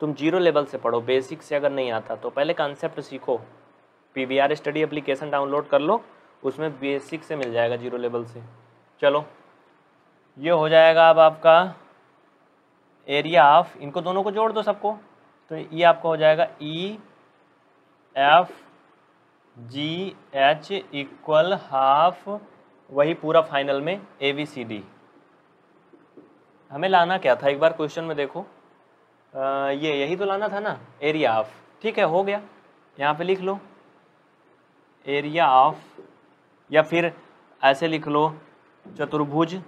तुम ज़ीरो लेवल से पढ़ो बेसिक से अगर नहीं आता तो पहले कॉन्सेप्ट सीखो। P V R study application download कर लो, उसमें बेसिक से मिल जाएगा ज़ीरो लेवल से। चलो, ये हो जाएगा अब आपका एरिया ऑफ़ इनको दोनों को जोड़ दो सबको। तो ये आपका हो जाएगा E F G H equal half वही पूरा फाइनल में ए बी सी डी हमें लाना क्या था? एक बार क्वेश्चन में देखो। आ, ये यही तो लाना था ना? एरिया ऑफ़ ठीक है हो गया। यहाँ पे लिख लो। एरिया ऑफ़ या फिर ऐसे लिख लो चतुर्भुज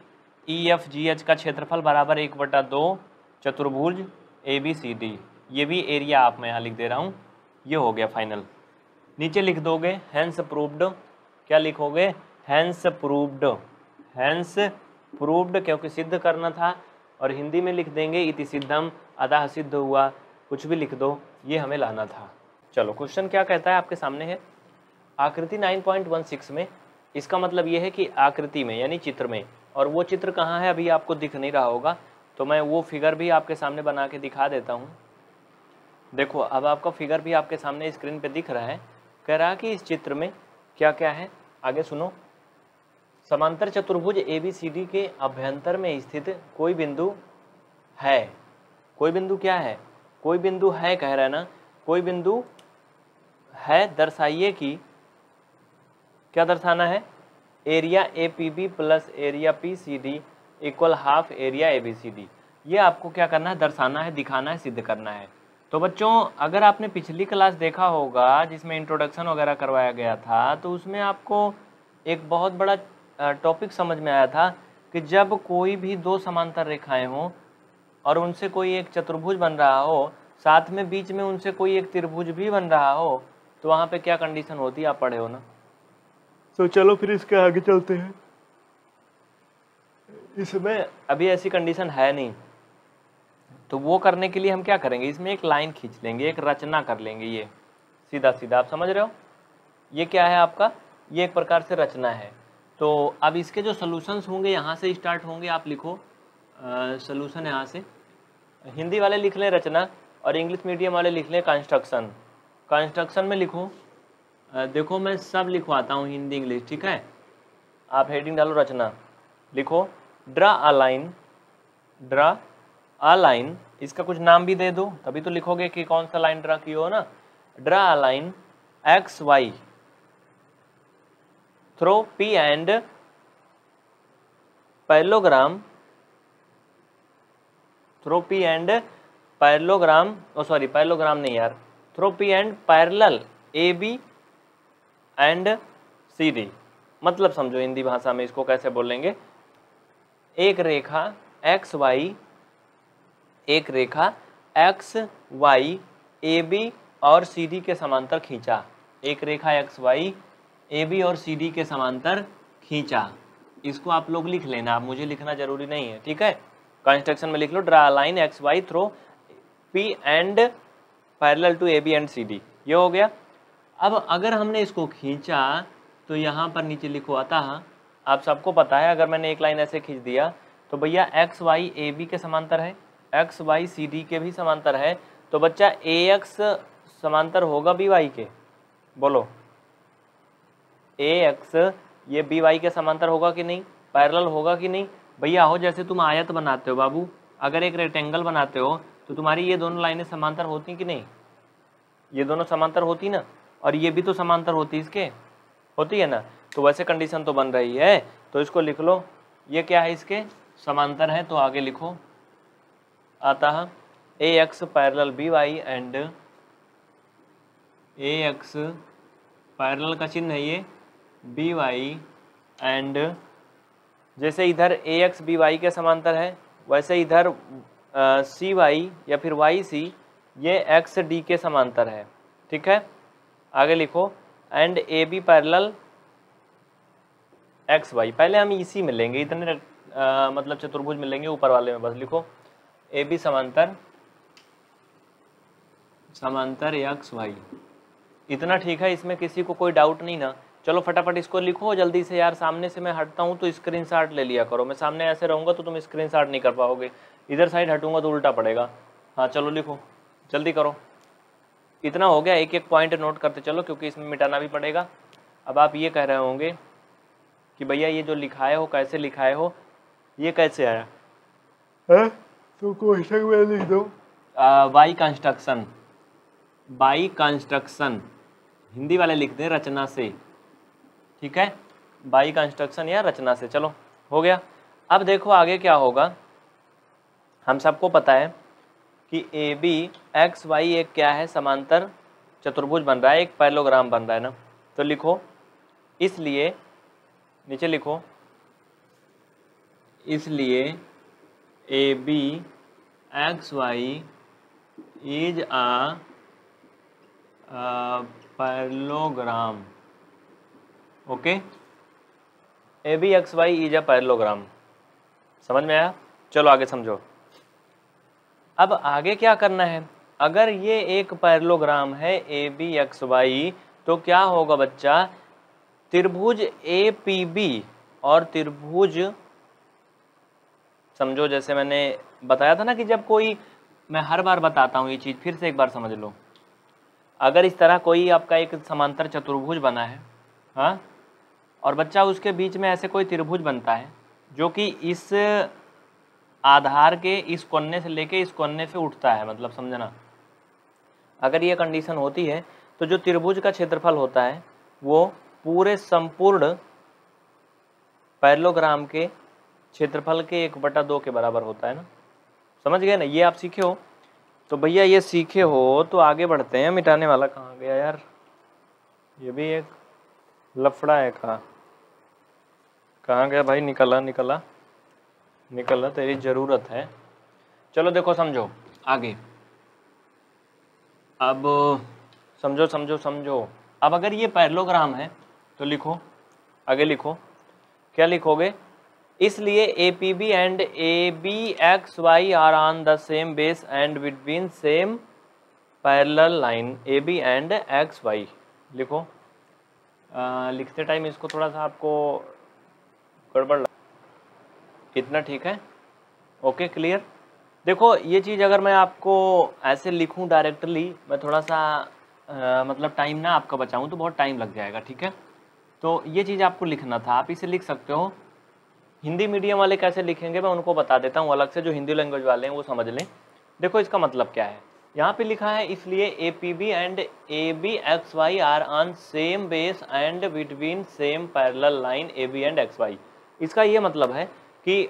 ई एफ़ जी एच का क्षेत्रफल बराबर एक बटा दो चतुर्भुज ए बी सी डी ये भी एरिया आप मैं यहाँ लिख दे रहा हूँ। ये हो गया फाइनल नीचे लिख दोगे हैंस प्रूव्ड क्या लिखोगे? हैंस प्रूव्ड हैंस प्रूव्ड क्योंकि सिद्ध करना था और हिंदी में लिख देंगे, इति सिद्धम, अतः सिद्ध हुआ। कुछ भी लिख दो, ये हमें लाना था। चलो क्वेश्चन क्या कहता है आपके सामने है? आकृति 9.16 में, इसका मतलब ये है कि आकृति में, यानी चित्र में, और वो चित्र कहाँ है अभी आपको दिख नहीं रहा होगा तो मैं वो फिगर भी आपके सामने बना के दिखा देता हूँ। देखो, अब आपका फिगर भी आपके सामने स्क्रीन पे दिख रहा है। कह रहा कि इस चित्र में क्या क्या है? आगे सुनो। समांतर चतुर्भुज ए बी सी डी के अभ्यंतर में स्थित कोई बिंदु है। कोई बिंदु क्या है? कोई बिंदु है, कह रहा है ना? कोई बिंदु है, दर्शाइए कि क्या दर्शाना है? Area A P B plus area P C D equal half area A B C D ये आपको क्या करना है? दर्शाना है, दिखाना है, सिद्ध करना है। तो बच्चों अगर आपने पिछली क्लास देखा होगा जिसमें इंट्रोडक्शन वगैरह करवाया गया था तो उसमें आपको एक बहुत बड़ा टॉपिक समझ में आया था कि जब कोई भी दो समांतर रेखाएँ हों और उनसे कोई एक चतुर्भुज बन रहा हो साथ में बीच में उनसे कोई एक त्रिभुज भी बन रहा हो तो वहाँ पे क्या कंडीशन होती है आप पढ़े हो ना? तो चलो फिर इसके आगे चलते हैं। इसमें अभी ऐसी कंडीशन है नहीं। तो वो करने के लिए हम क्या करेंगे? इसमें एक लाइन खींच लेंगे, एक रचना कर लेंगे ये। सीधा सीधा, आप समझ रहे हो? ये क्या है आपका? ये एक प्रकार से रचना है। तो अब इसके जो सोल्यूशंस होंगे, यहाँ से स्टार्ट होंगे, आप लिखो। सोल्यूशन यहाँ से। हिंदी वाले लिख लें रचना और इंग्लिश मीडियम वाले लिख लें कंस्ट्रक्शन कंस्ट्रक्शन में लिखो। देखो, मैं सब लिखवाता हूँ हिंदी इंग्लिश ठीक है? आप हेडिंग डालो रचना। लिखो draw a line draw line इसका कुछ नाम भी दे दो, तभी तो लिखोगे कि कौन सा लाइन ड्रा की हो ना? Draw a line X Y through P and parallelogram through P and parallelogram oh sorry parallelogram नहीं यार. Through P and parallel A B and C D मतलब समझो हिंदी भाषा में इसको कैसे बोलेंगे? एक रेखा एक्स वाई एक रेखा एक्स वाई ए बी और सी डी के समांतर खींचा। एक रेखा एक्स वाई ए बी और सी डी के समांतर खींचा। इसको आप लोग लिख लेना आप मुझे लिखना ज़रूरी नहीं है, ठीक है? कंस्ट्रक्शन में लिख लो draw line X Y through P and parallel to A B and C D ये हो गया। अब अगर हमने इसको खींचा तो यहाँ पर नीचे लिखो आता है आप सबको पता है, अगर मैंने एक लाइन ऐसे खींच दिया तो भैया एक्स वाई ए बी के समांतर है। एक्स, वाई, सी, डी के भी समांतर है। तो बच्चा ए एक्स समांतर होगा बी वाई के? बोलो। ए एक्स, ये बी वाई के समांतर होगा कि नहीं? पैरेलल होगा कि नहीं? भैया हो जैसे तुम आयत बनाते हो बाबू, अगर एक रेक्टेंगल बनाते हो तो तुम्हारी ये दोनों लाइनें समांतर होती कि नहीं? ये दोनों समांतर होती ना? और ये भी तो समांतर होती इसके? होती है ना? तो वैसे कंडीशन तो बन रही है। तो इसको लिख लो। ये क्या है इसके? समांतर है तो आगे लिखो। आता है। A X parallel B Y and A X parallel का चिन्ह है ये। बी वाई एंड जैसे इधर ए एक्स बी वाई के समांतर है वैसे इधर सी वाई या फिर वाई सी ये एक्स डी के समांतर है। ठीक है? आगे लिखो। And A B parallel X Y पहले हम इसी में लेंगे इतने आ, मतलब चतुर्भुज में लेंगे ऊपर वाले में बस लिखो। ए बी समांतर समांतर एक्स वाई। इतना ठीक है, इसमें किसी को कोई डाउट नहीं ना। चलो फटाफट इसको लिखो, जल्दी से यार, सामने से मैं हटता हूँ तो स्क्रीन शॉट ले लिया करो। मैं सामने ऐसे रहूँगा तो तुम स्क्रीन शॉट नहीं कर पाओगे। इधर साइड हटूँगा तो उल्टा पड़ेगा। हाँ चलो लिखो। जल्दी करो। इतना हो गया एक एक पॉइंट नोट करते चलो, क्योंकि इसमें मिटाना भी पड़ेगा। अब आप ये कह रहे होंगे कि भैया ये जो लिखाए हो, कैसे लिखाए हो, ये कैसे आया? है? तो क्वेश्चन में लिख दो। By construction by construction Hindi वाले लिख दें रचना से। ठीक है? बाई कंस्ट्रक्शन या रचना से। चलो, हो गया। अब देखो आगे क्या होगा। हम सबको पता है कि ए बी एक्स वाई एक क्या है? समांतर चतुर्भुज बन रहा है, एक पैलोग्राम बन रहा है ना। तो लिखो। इसलिए, नीचे लिखो। इसलिए A B X Y is a parallelogram okay A B X Y is a parallelogram समझ में आया? चलो आगे समझो। अब आगे क्या करना है? अगर ये एक पैरलोग्राम है ए बी एक्स वाई तो क्या होगा बच्चा? त्रिभुज ए पी बी और त्रिभुज समझो, जैसे मैंने बताया था ना कि जब कोई, मैं हर बार बताता हूँ ये चीज़, फिर से एक बार समझ लो। अगर इस तरह कोई आपका एक समांतर चतुर्भुज बना है हाँ और बच्चा उसके बीच में ऐसे कोई त्रिभुज बनता है, जो कि इस आधार के इस कोने से लेके इस कोने से उठता है मतलब समझना। अगर ये कंडीशन होती है तो जो त्रिभुज का क्षेत्रफल होता है, वो पूरे संपूर्ण पैरलोग्राम के क्षेत्रफल के एक बटा दो के बराबर होता है ना? समझ गए ना? ये आप सीखे हो? तो भैया ये सीखे हो तो आगे बढ़ते हैं। मिटाने वाला कहाँ गया यार? ये भी एक लफड़ा है कहाँ कहाँ गया भाई? निकला निकला। निकला, तेरी ज़रूरत है। चलो देखो, समझो। आगे। अब समझो समझो समझो। अब अगर ये पैरलोग्राम है तो लिखो। आगे लिखो। क्या लिखोगे? इसलिए A P B and A B X Y are on the same base and between same parallel line A B and X Y लिखो। आ, लिखते टाइम इसको थोड़ा सा आपको गड़बड़ इतना ठीक है? ओके क्लियर देखो ये चीज़ अगर मैं आपको ऐसे लिखूं डायरेक्टली मैं थोड़ा सा आ, मतलब टाइम ना आपका बचाऊं तो बहुत टाइम लग जाएगा ठीक है? तो ये चीज़ आपको लिखना था आप इसे लिख सकते हो। हिंदी मीडियम वाले कैसे लिखेंगे, मैं उनको बता देता हूँ अलग से, जो हिंदी लैंग्वेज वाले हैं, वो समझ लें। देखो इसका मतलब क्या है। यहाँ पे लिखा है, इसलिए A P B and A B X Y are on same base and between same parallel line A B and X Y इसका ये मतलब है कि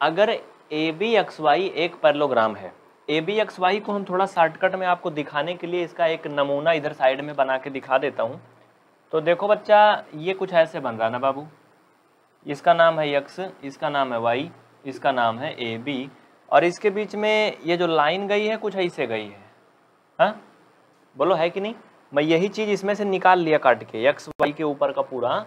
अगर ए बी एक्स वाई एक पैरलोग्राम है ए बी एक्स वाई को हम थोड़ा शॉर्टकट में आपको दिखाने के लिए इसका एक नमूना इधर साइड में बना के दिखा देता हूँ। तो देखो बच्चा, ये कुछ ऐसे बन रहा ना बाबू? इसका नाम है यक्स, इसका नाम है वाई, इसका नाम है ए बी। और इसके बीच में ये जो लाइन गई है, कुछ ऐसे गई है। हाँ? बोलो, है कि नहीं? मैं यही चीज़ इसमें से निकाल लिया काट के, यक्स, वाई के ऊपर का पूरा।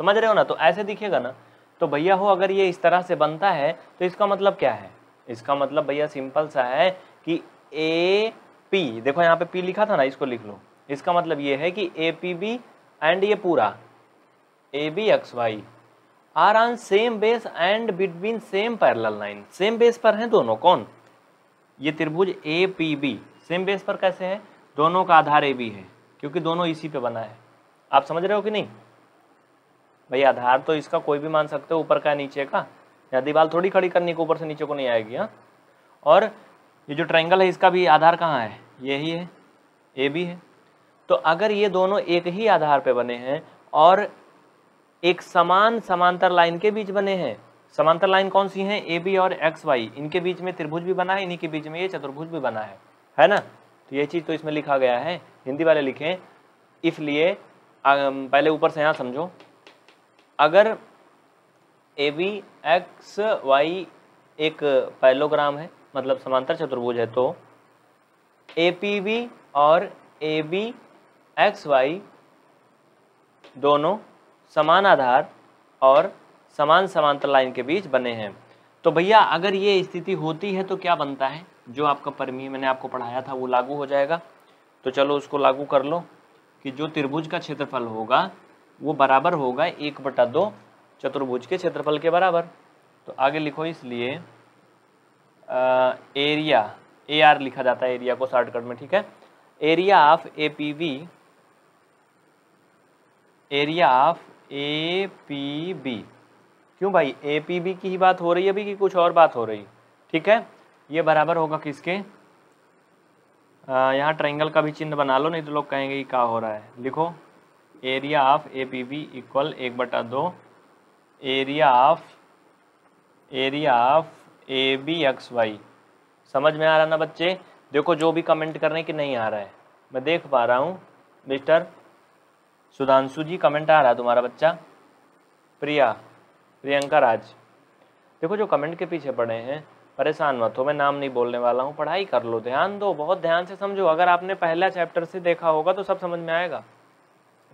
समझ रहे हो ना? तो ऐसे दिखेगा ना? तो भैया हो, अगर ये इस तरह से बनता है तो इसका मतलब क्या है? इसका मतलब भैया सिंपल सा है कि ए पी, देखो यहाँ पे पी लिखा था ना, इसको लिख लो। इसका मतलब ये है कि ए पी बी एंड ये पूरा। A B X Y. Are on same base and between same parallel line. Same base पर हैं दोनों, कौन? ये त्रिभुज A, P, B. Same base पर कैसे है? दोनों का आधार ए, बी है, क्योंकि दोनों इसी पे बना है। आप समझ रहे हो कि नहीं? भाई, आधार तो इसका कोई भी मान सकते हो, ऊपर का नीचे का। या दीवार थोड़ी खड़ी करने को ऊपर से नीचे को नहीं आएगी हाँ? और ये जो ट्रायंगल है, इसका भी आधार कहाँ है? यही है, ए, बी है। तो अगर ये दोनों एक ही आधार पे बने हैं, और एक समान समांतर लाइन के बीच बने हैं। समांतर लाइन कौन सी है? ए बी और एक्स वाई इनके बीच में त्रिभुज भी बना है, इन्हीं के बीच में ये चतुर्भुज भी बना है। है ना? तो ये चीज़ तो इसमें लिखा गया है। हिंदी वाले लिखें, इसलिए पहले ऊपर से यहाँ समझो। अगर ए बी एक्स वाई एक पैलोग्राम है मतलब समांतर चतुर्भुज है तो ए पी बी और ए बी एक्स वाई दोनों समान आधार और समान समांतर लाइन के बीच बने हैं। तो भैया, अगर ये स्थिति होती है तो क्या बनता है? जो आपका परमीय मैंने आपको पढ़ाया था वो लागू हो जाएगा। तो चलो उसको लागू कर लो कि जो त्रिभुज का क्षेत्रफल होगा, वो बराबर होगा एक बटा दो चतुर्भुज के क्षेत्रफल के बराबर। तो आगे लिखो इसलिए एरिया ए आर लिखा जाता है एरिया को शॉर्टकट में, ठीक है? Area of A P V area of A P B क्यों भाई? ए पी बी की ही बात हो रही है अभी कि कुछ और बात हो रही? ठीक है? ये बराबर होगा किसके? यहाँ ट्रायंगल का भी चिन्ह बना लो, नहीं तो लोग कहेंगे कि क्या हो रहा है। लिखो। Area of A P B equal एक बटा दो। Area of area of A B X Y समझ में आ रहा ना बच्चे? देखो जो भी कमेंट कर रहे हैं कि नहीं आ रहा है। मैं देख पा रहा हूँ मिस्टर सुधांशु जी कमेंट आ रहा तुम्हारा बच्चा? प्रिया, प्रियंका राज। देखो जो कमेंट के पीछे पड़े हैं, परेशान मत हो, मैं नाम नहीं बोलने वाला हूँ, पढ़ाई कर लो, ध्यान दो, बहुत ध्यान से समझो। अगर आपने पहला चैप्टर से देखा होगा तो सब समझ में आएगा।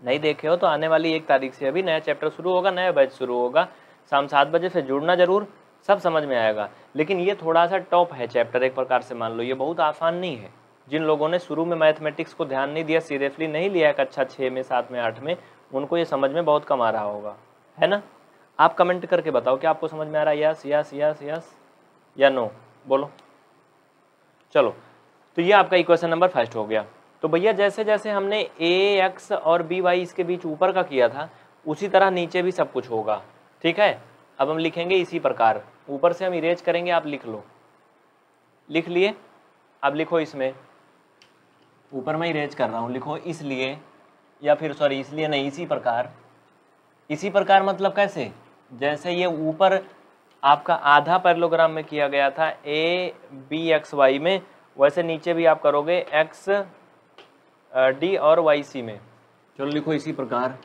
नहीं देखे हो तो आने वाली एक तारीख से अभी नया चैप्टर शुरू होगा, नया बैच शुरू होगा। शाम सात बजे से जुड़ना ज़रूर, सब समझ में आएगा। लेकिन ये थोड़ा सा टॉप है चैप्टर एक प्रकार से मान लो, ये बहुत आसान नहीं है। जिन लोगों ने शुरू में मैथमेटिक्स को ध्यान नहीं दिया, सीरियसली नहीं लिया कक्षा छः में, सात में, आठ में, उनको ये समझ में बहुत कम आ रहा होगा। है ना? आप कमेंट करके बताओ कि आपको समझ में आ रहा है यस यस यस यस या नो बोलो। चलो तो ये आपका इक्वेशन नंबर फ़र्स्ट हो गया। तो भैया जैसे जैसे हमने ए एक्स और बी वाई इसके बीच ऊपर का किया था, उसी तरह नीचे भी सब कुछ होगा। ठीक है? अब हम लिखेंगे इसी प्रकार। ऊपर से हम इरेज करेंगे, आप लिख लो। लिख लिए? अब लिखो इसमें। ऊपर मैं इरेज कर रहा हूँ, लिखो इसलिए, या फिर सॉरी इसलिए नहीं, इसी प्रकार। इसी प्रकार मतलब कैसे? जैसे ये ऊपर आपका आधा पैरलोग्राम में किया गया था ए बी एक्स वाई में, वैसे नीचे भी आप करोगे एक्स डी और वाई सी में। चलो लिखो इसी प्रकार।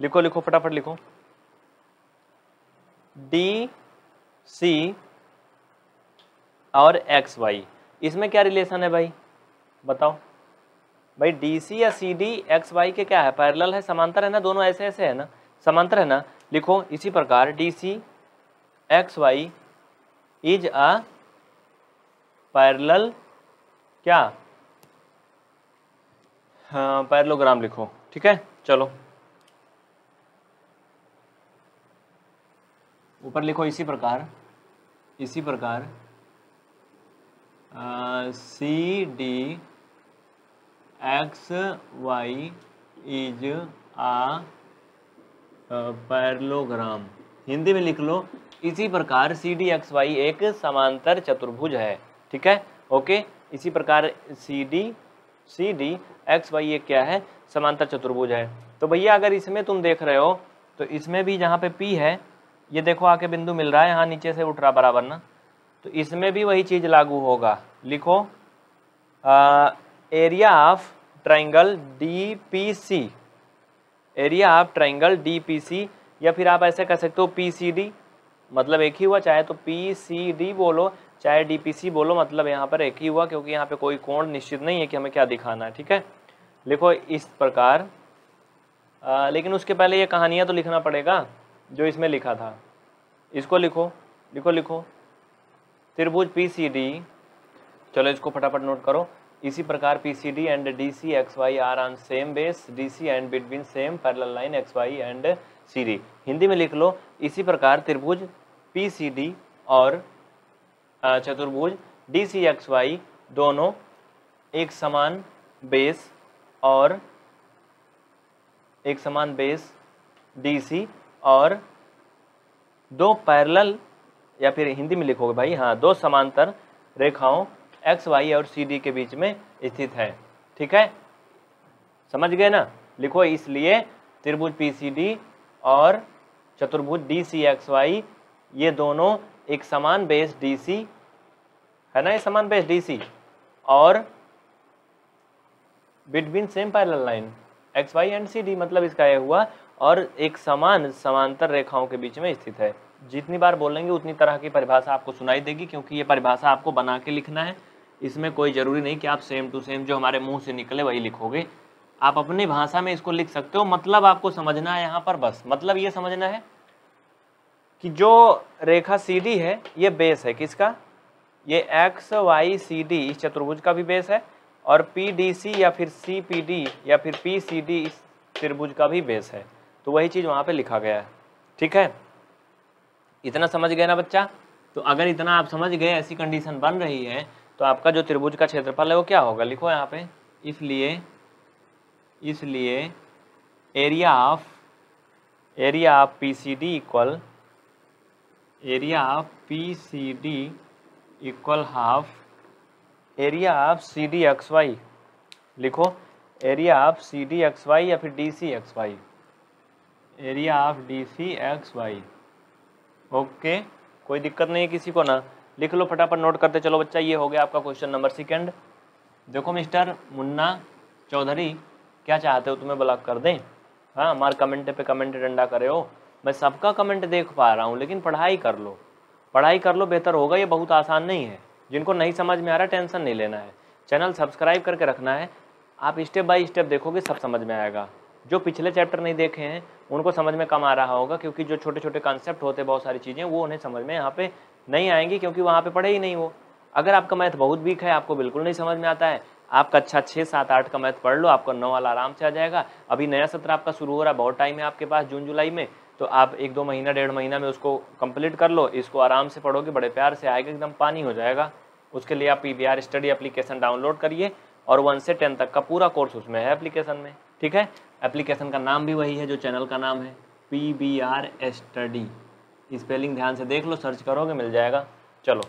लिखो लिखो, फटाफट लिखो। डी सी और एक्स वाई इसमें क्या रिलेशन है भाई? बताओ। भाई डी सी या सी डी एक्स वाई के क्या है? पैरेलल है, समांतर है ना? दोनों ऐसे ऐसे है ना? समांतर है ना? लिखो इसी प्रकार D C X Y is a parallel क्या? हाँ पैरलोग्राम लिखो, ठीक है? चलो। ऊपर लिखो इसी प्रकार इसी प्रकार। C D X Y is a parallelogram Hindi में लिख लो, इसी प्रकार सी डी एक्स वाई एक समांतर चतुर्भुज है, ठीक है? ओके? इसी प्रकार C D C D X Y एक क्या है? समांतर चतुर्भुज है। तो भैया, अगर इसमें तुम देख रहे हो तो इसमें भी जहाँ पे पी है, ये देखो आके बिंदु मिल रहा है, यहाँ नीचे से उठ रहा बराबर ना? तो इसमें भी वही चीज़ लागू होगा। लिखो area of triangle D P C area of triangle D P C या फिर आप ऐसे कह सकते हो पी सी डी मतलब एक ही हुआ चाहे तो पी सी डी बोलो चाहे डी पी सी बोलो मतलब यहाँ पर एक ही हुआ क्योंकि यहाँ पे कोई कोण निश्चित नहीं है कि हमें क्या दिखाना है ठीक है? लिखो इस प्रकार। आ, लेकिन उसके पहले ये कहानियाँ तो लिखना पड़ेगा जो इसमें लिखा था। इसको लिखो लिखो लिखो। त्रिभुज पी सी डी चलो इसको फटाफट नोट करो। इसी प्रकार P C D and D C X Y are on same base D C and between same parallel line X Y and C D Hindi में लिख लो, इसी प्रकार त्रिभुज पी सी डी और चतुर्भुज डी सी एक्स वाई दोनों एक समान बेस और, एक समान बेस डी सी और दो पैरेलल या फिर हिंदी में लिखोगे, भाई हाँ दो समांतर रेखाओं एक्स वाई और सी डी के बीच में स्थित है। ठीक है? समझ गए ना? लिखो इसलिए त्रिभुज पी सी डी और चतुर्भुज डी सी एक्स वाई ये दोनों एक समान बेस डी सी है ना? ये समान बेस डी सी और between same parallel line X Y and C D मतलब इसका यह हुआ और एक समान समांतर रेखाओं के बीच में स्थित है। जितनी बार बोलेंगे, उतनी तरह की परिभाषा आपको सुनाई देगी, क्योंकि ये परिभाषा आपको बना के लिखना है। इसमें कोई ज़रूरी नहीं कि आप सेम टू सेम जो हमारे मुँह से निकले वही लिखोगे। आप अपनी भाषा में इसको लिख सकते हो। मतलब आपको समझना है यहाँ पर बस। मतलब ये समझना है कि जो रेखा सी डी है, ये बेस है किसका? ये एक्स वाई सी डी इस चतुर्भुज का भी बेस है और पी डी सी या फिर सी पी डी या फिर पी सी डी इस त्रिभुज का भी बेस है। तो वही चीज़ वहाँ पे लिखा गया है। ठीक है? इतना समझ गए ना बच्चा? तो अगर इतना आप समझ गए, ऐसी कंडीशन बन रही है तो आपका जो त्रिभुज का क्षेत्रफल है वो क्या होगा? लिखो यहाँ पे। इसलिए इसलिए area of area of P C D equal area of P C D equal half area of C D X Y लिखो area of C D X Y या फिर D C X Y area of D C X Y okay, कोई दिक्कत नहीं है किसी को ना। लिख लो फटाफट नोट करते चलो बच्चा, ये हो गया आपका क्वेश्चन नंबर सेकेंड देखो मिस्टर मुन्ना चौधरी, क्या चाहते हो तुम्हें ब्लॉक कर दें? हाँ हमारे कमेंट पे कमेंट डंडा करे। हो मैं सबका कमेंट देख पा रहा हूँ, लेकिन पढ़ाई कर लो। पढ़ाई कर लो, बेहतर होगा, ये बहुत आसान नहीं है। जिनको नहीं समझ में आ रहा टेंशन नहीं लेना है। चैनल सब्सक्राइब करके रखना है। आप स्टेप बाय स्टेप देखोगे, सब समझ में आएगा। जो पिछले चैप्टर नहीं देखे हैं, उनको समझ में कम आ रहा होगा, क्योंकि जो छोटे छोटे कॉन्सेप्ट होते हैं बहुत सारी चीज़ें, वो उन्हें समझ में यहाँ पे नहीं आएँगी, क्योंकि वहाँ पे पढ़े ही नहीं वो। अगर आपका मैथ बहुत वीक है, आपको बिल्कुल नहीं समझ में आता है आपका अच्छा छः सात, आठ का मैथ पढ़ लो, आपका नौ वाला आराम से आ जाएगा। अभी नया सत्र आपका शुरू हो रहा है बहुत टाइम है आपके पास, जून, जुलाई में तो आप एक दो महीना, डेढ़ महीना में उसको कंप्लीट कर लो, इसको आराम से पढ़ोगे, बड़े प्यार से आएगा, एकदम पानी हो जाएगा। उसके लिए आप पी स्टडी एप्लीकेशन डाउनलोड करिए, और वन से टेन तक का पूरा कोर्स उसमें है एप्लीकेशन में। ठीक है? एप्लीकेशन का नाम भी वही है जो चैनल का नाम है। P B R study spelling ध्यान से देख लो सर्च करोगे मिल जाएगा। चलो।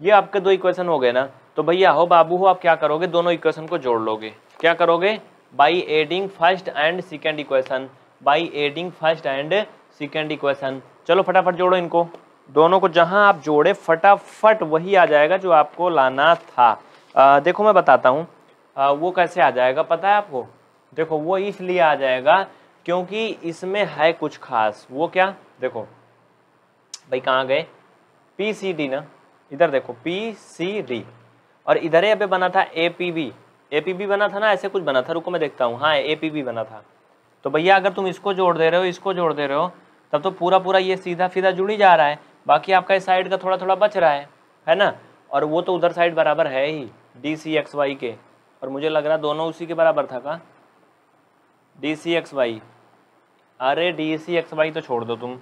ये आपके दो इक्वेशन हो गए ना? तो भैया हो बाबू हो आप क्या करोगे? दोनों इक्वेशन को जोड़ लोगे। क्या करोगे? By adding first and second equation by adding first and second equation चलो फटाफट जोड़ो इनको। दोनों को जहाँ आप जोड़े फटाफट वही आ जाएगा जो आपको लाना था। आ, देखो मैं बताता हूँ। वो कैसे आ जाएगा पता है आपको? देखो, वो इसलिए आ जाएगा क्योंकि इसमें है कुछ खास। वो क्या? देखो, भाई कहाँ गए? पी सी डी ना? इधर देखो पी सी डी और इधर अभी बना था A P B A P B बना था ना? ऐसे कुछ बना था? रुको, मैं देखता हूँ। हाँ ए पी बी बना था। तो भैया, अगर तुम इसको जोड़ दे रहे हो, इसको जोड़ दे रहे हो, तब तो पूरा पूरा ये सीधा सीधा जुड़ी जा रहा है। बाकी आपका इस साइड का थोड़ा थोड़ा बच रहा है है ना? और वो तो उधर साइड बराबर है ही डी सी एक्स वाई के और मुझे लग रहा दोनों उसी के बराबर था का? डी सी एक्स वाई अरे डी सी एक्स वाई तो छोड़ दो तुम।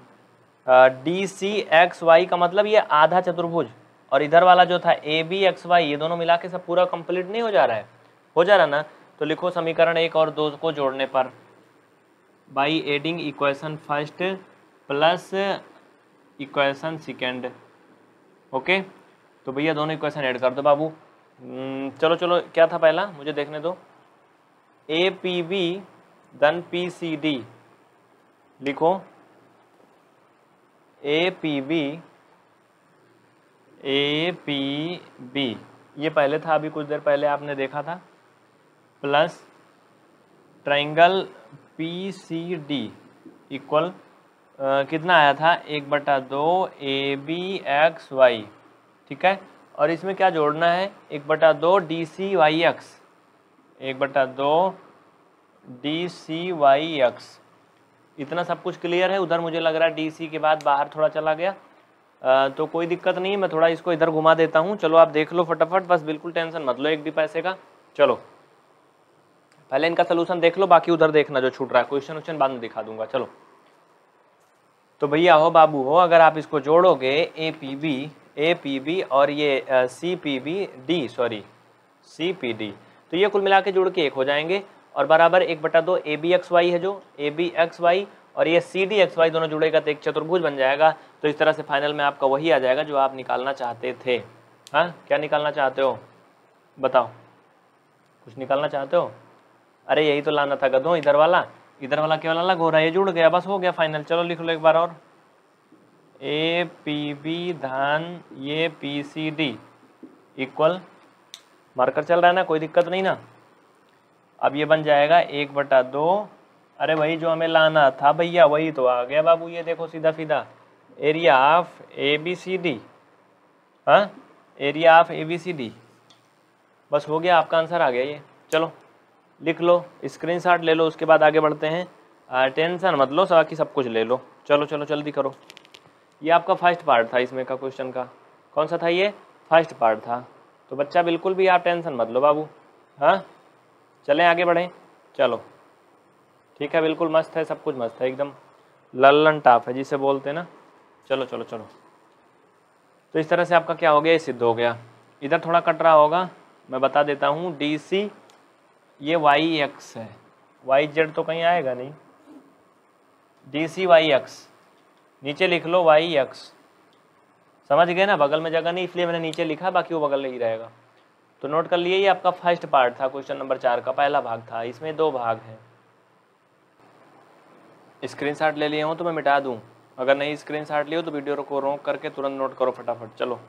डी सी एक्स वाई का मतलब ये आधा चतुर्भुज और इधर वाला जो था ए बी एक्स वाई ये दोनों मिला के सब पूरा कंप्लीट नहीं हो जा रहा है। हो जा रहा ना? तो लिखो समीकरण एक और दो को जोड़ने पर। By adding equation first plus equation second okay तो भैया दोनों इक्वेशन ऐड कर दो बाबू। हम्म, चलो चलो क्या था पहला? मुझे देखने दो। A P B then P C D लिखो A P B A P B ये पहले था, अभी कुछ देर पहले आपने देखा था plus triangle P C D equal कितना आया था, एक बटा दो ए बी एक्स वाई ठीक है? और इसमें क्या जोड़ना है? एक बटा दो डी सी वाई एक्स एक बटा दो डी सी वाई एक्स इतना सब कुछ क्लियर है? उधर मुझे लग रहा है डी सी के बाद बाहर थोड़ा चला गया। आ, तो कोई दिक्कत नहीं मैं थोड़ा इसको इधर घुमा देता हूँ। चलो आप देख लो फटाफट बस बिल्कुल टेंशन मत लो एक भी पैसे का। चलो। पहले इनका सोल्यूशन देख लो बाकी उधर देखना जो छूट रहा है। क्वेश्चन क्वेश्चन बाद में दिखा दूँगा। चलो। तो भैया हो बाबू हो अगर आप इसको जोड़ोगे A P B A P B और ये C P B D sorry C P D तो ये कुल मिला के जोड़ के एक हो जाएँगे। और बराबर एक बटा दो ए बी एक्स वाई है जो, ए बी एक्स वाई और ये सी डी एक्स वाई दोनों जुड़ेगा तो एक चतुर्भुज बन जाएगा। तो इस तरह से फाइनल में आपका वही आ जाएगा जो आप निकालना चाहते थे। हाँ क्या निकालना चाहते हो? बताओ। कुछ निकालना चाहते हो? अरे यही तो लाना था गधो, इधर वाला। इधर वाला केवल अलग हो रहा है जुड़ गया, बस हो गया फाइनल चलो लिख लो एक बार और। ए, पी, बी, धान, ये, P, C, D. Equal marker चल रहा है ना, कोई दिक्कत नहीं ना? अब ये बन जाएगा एक बटा दो। अरे वही जो हमें लाना था भैया, वही तो आ गया बाबू, ये देखो सीधा सीधा। Area of A B C D हाँ? Area of A B C D बस हो गया, आपका आंसर आ गया ये। चलो, लिख लो स्क्रीनशॉट ले लो, उसके बाद आगे बढ़ते हैं। टेंशन मत लो बाकी सब कुछ ले लो। चलो चलो, जल्दी करो। ये आपका फ़र्स्ट पार्ट था इसमें का क्वेश्चन का। कौन सा था ये? फ़र्स्ट पार्ट था। तो बच्चा, बिल्कुल भी आप टेंशन मत लो बाबू। हाँ? चलें आगे बढ़ें। चलो। ठीक है, बिल्कुल मस्त है, सब कुछ मस्त है, एकदम लल्लन टाप है जिसे बोलते हैं ना। चलो चलो चलो। तो इस तरह से आपका क्या हो गया? ये सिद्ध हो गया। इधर थोड़ा कट रहा होगा, मैं बता देता हूँ। डी सी ये वाई एक्स है। वाई जेड तो कहीं आएगा नहीं। डी सी वाई एक्स नीचे लिख लो वाई एक्स समझ गए ना? बगल में जगह नहीं, इसलिए मैंने नीचे लिखा, बाकी वो बगल में ही रहेगा। तो नोट कर लिए, ये आपका फ़र्स्ट पार्ट था क्वेश्चन नंबर चार का पहला भाग था। इसमें दो भाग हैं। स्क्रीनशॉट ले लिए हो तो मैं मिटा दूँ। अगर नहीं स्क्रीन स्क्रीनशॉट लियो तो वीडियो को रोक करके तुरंत नोट करो फटाफट। चलो।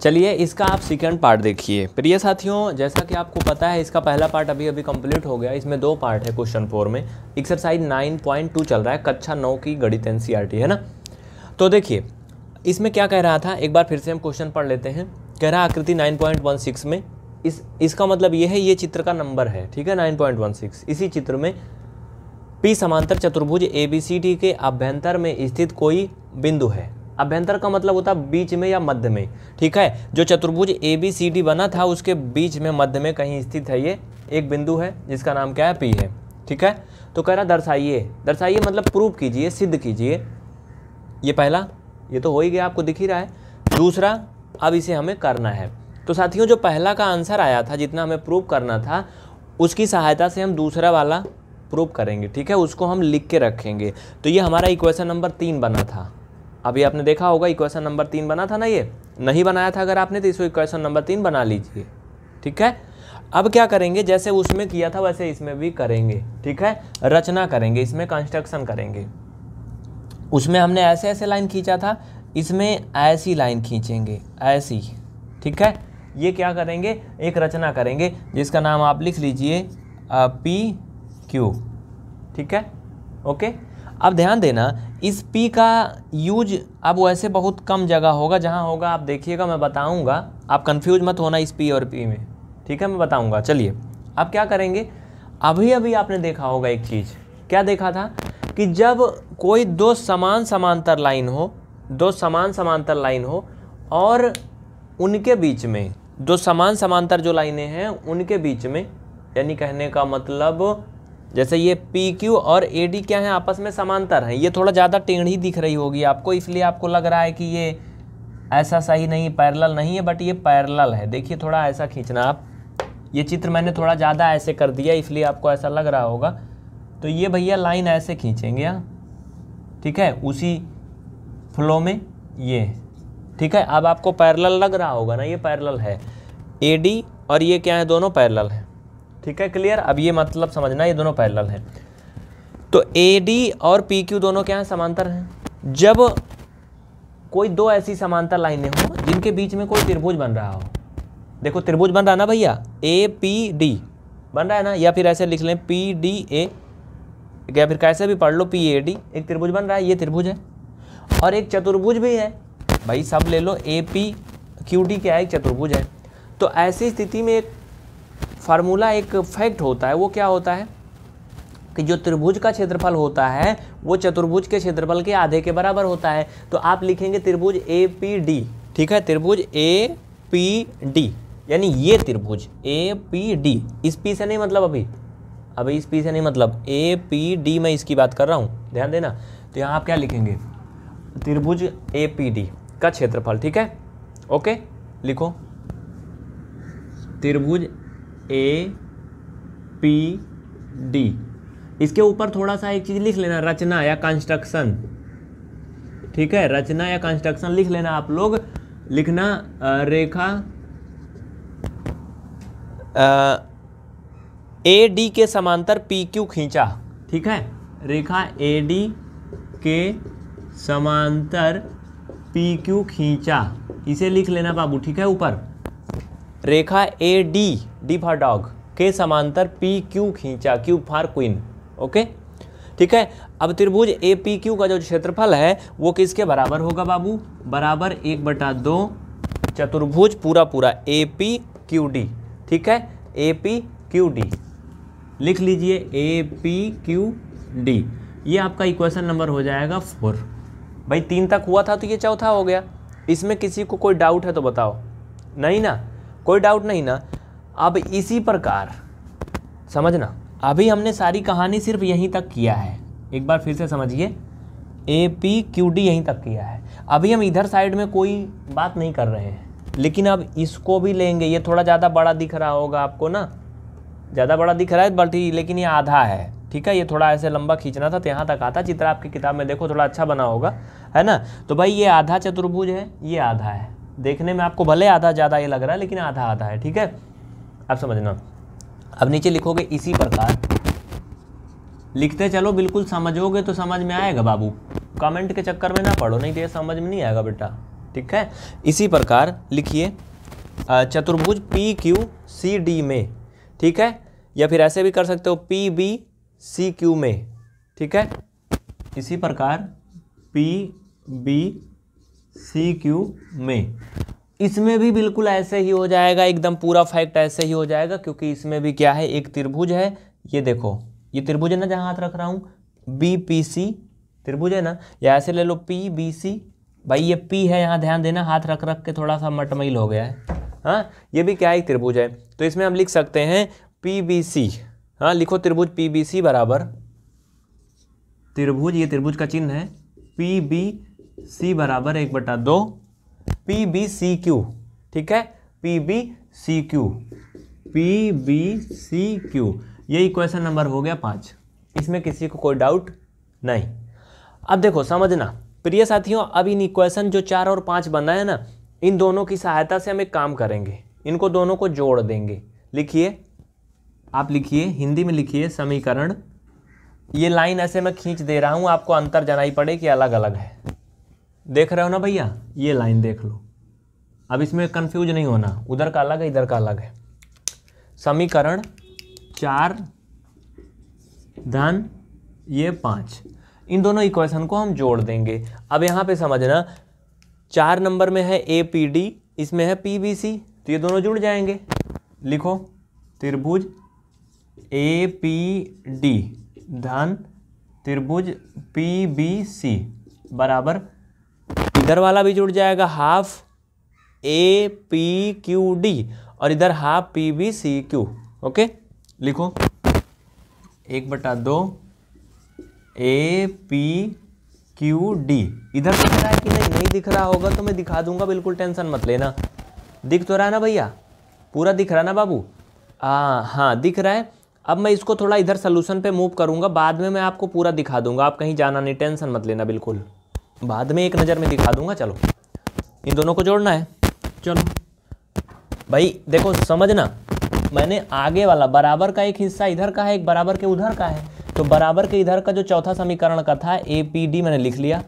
चलिए, इसका आप सेकंड पार्ट देखिए। प्रिय साथियों, जैसा कि आपको पता है, इसका पहला पार्ट अभी अभी कंप्लीट हो गया। इसमें दो पार्ट है क्वेश्चन फोर में। एक्सरसाइज 9.2 चल रहा है। कक्षा नौ की गणित एन है ना? तो देखिए, इसमें क्या कह रहा था? एक बार फिर से हम क्वेश्चन पढ़ लेते हैं। कह रहा है आकृति 9.16 में। इस, इसका मतलब ये है, ये चित्र का नंबर है, ठीक है 9.16 इसी चित्र में पी समांतर चतुर्भुज ए बी सी डी के अभ्यंतर में स्थित कोई बिंदु है। अभ्यंतर का मतलब होता है बीच में या मध्य में, ठीक है? जो चतुर्भुज ए बी सी डी बना था, उसके बीच में, मध्य में कहीं स्थित है ये, एक बिंदु है, जिसका नाम क्या है? पी है, ठीक है? तो कह रहा दर्शाइए दर्शाइए मतलब प्रूव कीजिए, सिद्ध कीजिए। ये पहला, ये तो हो ही गया, आपको दिख ही रहा है। दूसरा अब इसे हमें करना है। तो साथियों, जो पहला का आंसर आया था, जितना हमें प्रूव करना था, उसकी सहायता से हम दूसरा वाला प्रूव करेंगे, ठीक है? उसको हम लिख के रखेंगे। तो ये हमारा इक्वेशन नंबर तीन बना था। अभी आपने देखा होगा इक्वेशन नंबर तीन बना था ना ये? नहीं बनाया था अगर आपने तो इसको इक्वेशन नंबर तीन बना लीजिए, ठीक है? अब क्या करेंगे? जैसे उसमें किया था, वैसे इसमें भी करेंगे, ठीक है? रचना करेंगे, इसमें कंस्ट्रक्शन करेंगे। उसमें हमने ऐसे ऐसे लाइन खींचा था इसमें ऐसी लाइन खींचेंगे, ऐसी, ठीक है? ये क्या करेंगे? एक रचना करेंगे, जिसका नाम आप लिख लीजिए पी, क्यू, ठीक है? ओके? अब ध्यान देना, इस पी का यूज़ अब वैसे बहुत कम जगह होगा, जहाँ होगा, आप देखिएगा, मैं बताऊँगा। आप कंफ्यूज मत होना इस पी और पी में, ठीक है? मैं बताऊँगा, चलिए। अब क्या करेंगे? अभी अभी आपने देखा होगा एक चीज़। क्या देखा था? कि जब कोई दो समान समांतर लाइन हो दो समान समांतर लाइन हो और उनके बीच में, दो समान समांतर जो लाइनें हैं, उनके बीच में, यानी कहने का मतलब जैसे ये पी क्यू और ए डी क्या है, आपस में समांतर हैं। ये थोड़ा ज़्यादा टेढ़ी दिख रही होगी आपको, इसलिए आपको लग रहा है कि ये ऐसा सही नहीं पैरल नहीं है, बट ये पैरल है। देखिए, थोड़ा ऐसा खींचना आप। ये चित्र मैंने थोड़ा ज़्यादा ऐसे कर दिया, इसलिए आपको ऐसा लग रहा होगा। तो ये भैया लाइन ऐसे खींचेंगे यहाँ ठीक है, उसी फ्लो में ये। ठीक है? अब आपको पैरेलल लग रहा होगा ना, ये पैरेलल है। ए डी और ये क्या है? दोनों पैरेलल है। ठीक है? क्लियर? अब ये मतलब समझना, ये दोनों पैरेलल है। तो ए डी और पी क्यू दोनों क्या है? समांतर हैं। जब कोई दो ऐसी समांतर लाइनें हो, जिनके बीच में कोई त्रिभुज बन रहा हो। देखो, त्रिभुज बन रहा है ना भैया? ए पी डी बन रहा है ना? या फिर ऐसे लिख लें पी डी ए या फिर कैसे भी पढ़ लो पी ए डी एक त्रिभुज बन रहा है, ये त्रिभुज है। और एक चतुर्भुज भी है। भाई सब ले लो ए पी क्यू डी क्या है? एक चतुर्भुज है। तो ऐसी स्थिति में एक फार्मूला एक फैक्ट होता है, वो क्या होता है? कि जो त्रिभुज का क्षेत्रफल होता है, वो चतुर्भुज के क्षेत्रफल के आधे के बराबर होता है। तो आप लिखेंगे त्रिभुज ए पी डी ठीक है? त्रिभुज ए पी डी यानी ये त्रिभुज ए पी डी इस पी से नहीं मतलब अभी। अभी इस पी से नहीं मतलब। ए पी डी मैं इसकी बात कर रहा हूँ। ध्यान देना। तो यहाँ आप क्या लिखेंगे? त्रिभुज ए पी डी का क्षेत्रफल, ठीक है? ओके, लिखो। त्रिभुज ए पी डी इसके ऊपर थोड़ा सा एक चीज़ लिख लेना, रचना या कंस्ट्रक्शन ठीक है, रचना या कंस्ट्रक्शन लिख लेना आप लोग। लिखना रेखा ए डी के समांतर पी क्यू खींचा, ठीक है? रेखा ए डी के समांतर पी क्यू खींचा? इसे लिख लेना बाबू, ठीक है, ऊपर। रेखा A D D for dog के समांतर पी क्यू खींचा? क्यू फॉर क्वीन ओके ठीक है, अब त्रिभुज ए पी क्यू का जो क्षेत्रफल है, वो किसके बराबर होगा बाबू? बराबर एक बटा दो चतुर्भुज पूरा पूरा ए पी क्यू डी ठीक है? ए पी क्यू डी लिख लीजिए ए पी क्यू डी ये आपका इक्वेशन नंबर हो जाएगा फोर भाई, तीन तक हुआ था तो ये चौथा हो गया। इसमें किसी को कोई डाउट है तो बताओ। नहीं ना? कोई डाउट नहीं ना? अब इसी प्रकार, समझना? अभी हमने सारी कहानी सिर्फ़ यहीं तक किया है। एक बार फिर से समझिए। ए, पी, क्यू, डी यहीं तक किया है। अभी हम इधर साइड में कोई बात नहीं कर रहे हैं। लेकिन अब इसको भी लेंगे। ये थोड़ा ज़्यादा बड़ा दिख रहा होगा आपको ना? ज़्यादा बड़ा दिख रहा है बट लेकिन ये आधा है। ठीक है, ये थोड़ा ऐसे लंबा खींचना था तो यहाँ तक आता, चित्र आपकी किताब में देखो, थोड़ा अच्छा बना होगा, है ना? तो भाई ये आधा चतुर्भुज है, ये आधा है। देखने में आपको भले आधा ज़्यादा ये लग रहा है, लेकिन आधा आधा है, ठीक है? आप समझना। अब नीचे लिखोगे इसी प्रकार। लिखते चलो, बिल्कुल समझोगे तो समझ में आएगा बाबू। कमेंट के चक्कर में ना पढ़ो, नहीं तो समझ में नहीं आएगा बेटा, ठीक है? इसी प्रकार लिखिए चतुर्भुज पी क्यू सी डी में, ठीक है? या फिर ऐसे भी कर सकते हो, पी बी सी क्यू में, ठीक है? इसी प्रकार पी बी सी क्यू में। इसमें भी बिल्कुल ऐसे ही हो जाएगा, एकदम पूरा फैक्ट ऐसे ही हो जाएगा, क्योंकि इसमें भी क्या है, एक त्रिभुज है। ये देखो, ये त्रिभुज है ना, जहाँ हाथ रख रहा हूँ? बी पी सी त्रिभुज है ना? या ऐसे ले लो पी बी सी भाई, ये पी है, यहाँ ध्यान देना, हाथ रख रख के थोड़ा सा मटमैल हो गया है। हाँ ये भी क्या एक त्रिभुज है? तो इसमें हम लिख सकते हैं पी बी सी हाँ लिखो त्रिभुज पी बी सी बराबर। त्रिभुज, ये त्रिभुज का चिन्ह है। पी बी सी बराबर एक बटा दो। पी बी सी क्यू ठीक है? P B C Q P B C Q ये इक्वेशन नंबर हो गया पाँच। इसमें किसी को कोई डाउट नहीं। अब देखो, समझना। प्रिय साथियों, अब इन इक्वेशन जो चार और पाँच बना है ना, इन दोनों की सहायता से हम एक काम करेंगे। इनको दोनों को जोड़ देंगे। लिखिए। आप लिखिए, हिंदी में लिखिए, समीकरण। ये लाइन ऐसे मैं खींच दे रहा हूँ, आपको अंतर जनाई पड़े कि अलग अलग है। देख रहे हो ना भैया? ये लाइन देख लो। अब इसमें कंफ्यूज नहीं होना। उधर का अलग है, इधर का अलग है। समीकरण चार, धन, ये पाँच। इन दोनों इक्वेशन को हम जोड़ देंगे। अब यहाँ पे समझना, चार नंबर में है ए पी डी इसमें है पी बी सी तो ये दोनों जुड़ जाएँगे। लिखो, त्रिभुज ए पी डी धन, त्रिभुज पी बी सी बराबर। इधर वाला भी जुड़ जाएगा half A P Q D और इधर half P B C Q okay? लिखो। एक बटा दो। ए पी क्यू डी इधर दिख रहा है कि नहीं? नहीं दिख रहा होगा तो मैं दिखा दूँगा। बिल्कुल टेंशन मत लेना। दिख तो रहा है ना भैया? पूरा दिख रहा है ना बाबू? हाँ हाँ दिख रहा है। अब मैं इसको थोड़ा इधर सोल्यूशन पे मूव करूँगा बाद में मैं आपको पूरा दिखा दूँगा। आप कहीं जाना नहीं टेंशन मत लेना बिल्कुल। बाद में एक नज़र में दिखा दूँगा चलो। इन दोनों को जोड़ना है। चलो। भाई देखो समझना मैंने आगे वाला बराबर का एक हिस्सा इधर का है एक बराबर के उधर का है। तो बराबर के इधर का जो चौथा समीकरण का था ए पी डी मैंने लिख लिया।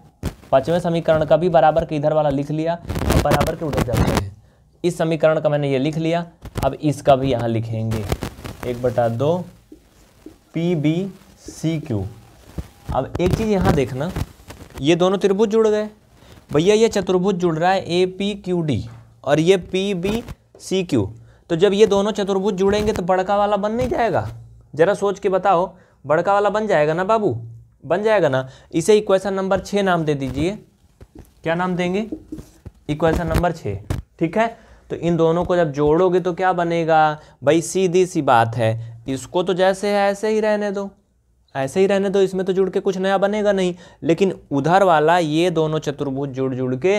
पाँचवें समीकरण का भी बराबर के इधर वाला लिख लिया और बराबर के उधर जाते हैं। इस समीकरण का मैंने ये लिख लिया अब इसका भी यहाँ लिखेंगे। एक बटा दो पी बी सी क्यू। अब एक चीज़ यहाँ देखना, ये दोनों त्रिभुज जुड़ गए। भैया, ये चतुर्भुज जुड़ रहा है ए पी क्यू डी और ये पी बी सी क्यू। तो जब ये दोनों चतुर्भुज जुड़ेंगे तो बड़का वाला बन नहीं जाएगा। जरा सोच के बताओ, बड़का वाला बन जाएगा ना बाबू? बन जाएगा ना? इसे इक्वेशन नंबर छः नाम दे दीजिए। क्या नाम देंगे? इक्वेशन नंबर छः ठीक है? तो इन दोनों को जब जोड़ोगे तो क्या बनेगा? भाई सीधी सी बात है, इसको तो जैसे है, ऐसे ही रहने दो। ऐसे ही रहने दो, इसमें तो जुड़ के कुछ नया बनेगा नहीं। लेकिन उधर वाला, ये दोनों चतुर्भुज जुड़ जुड़ के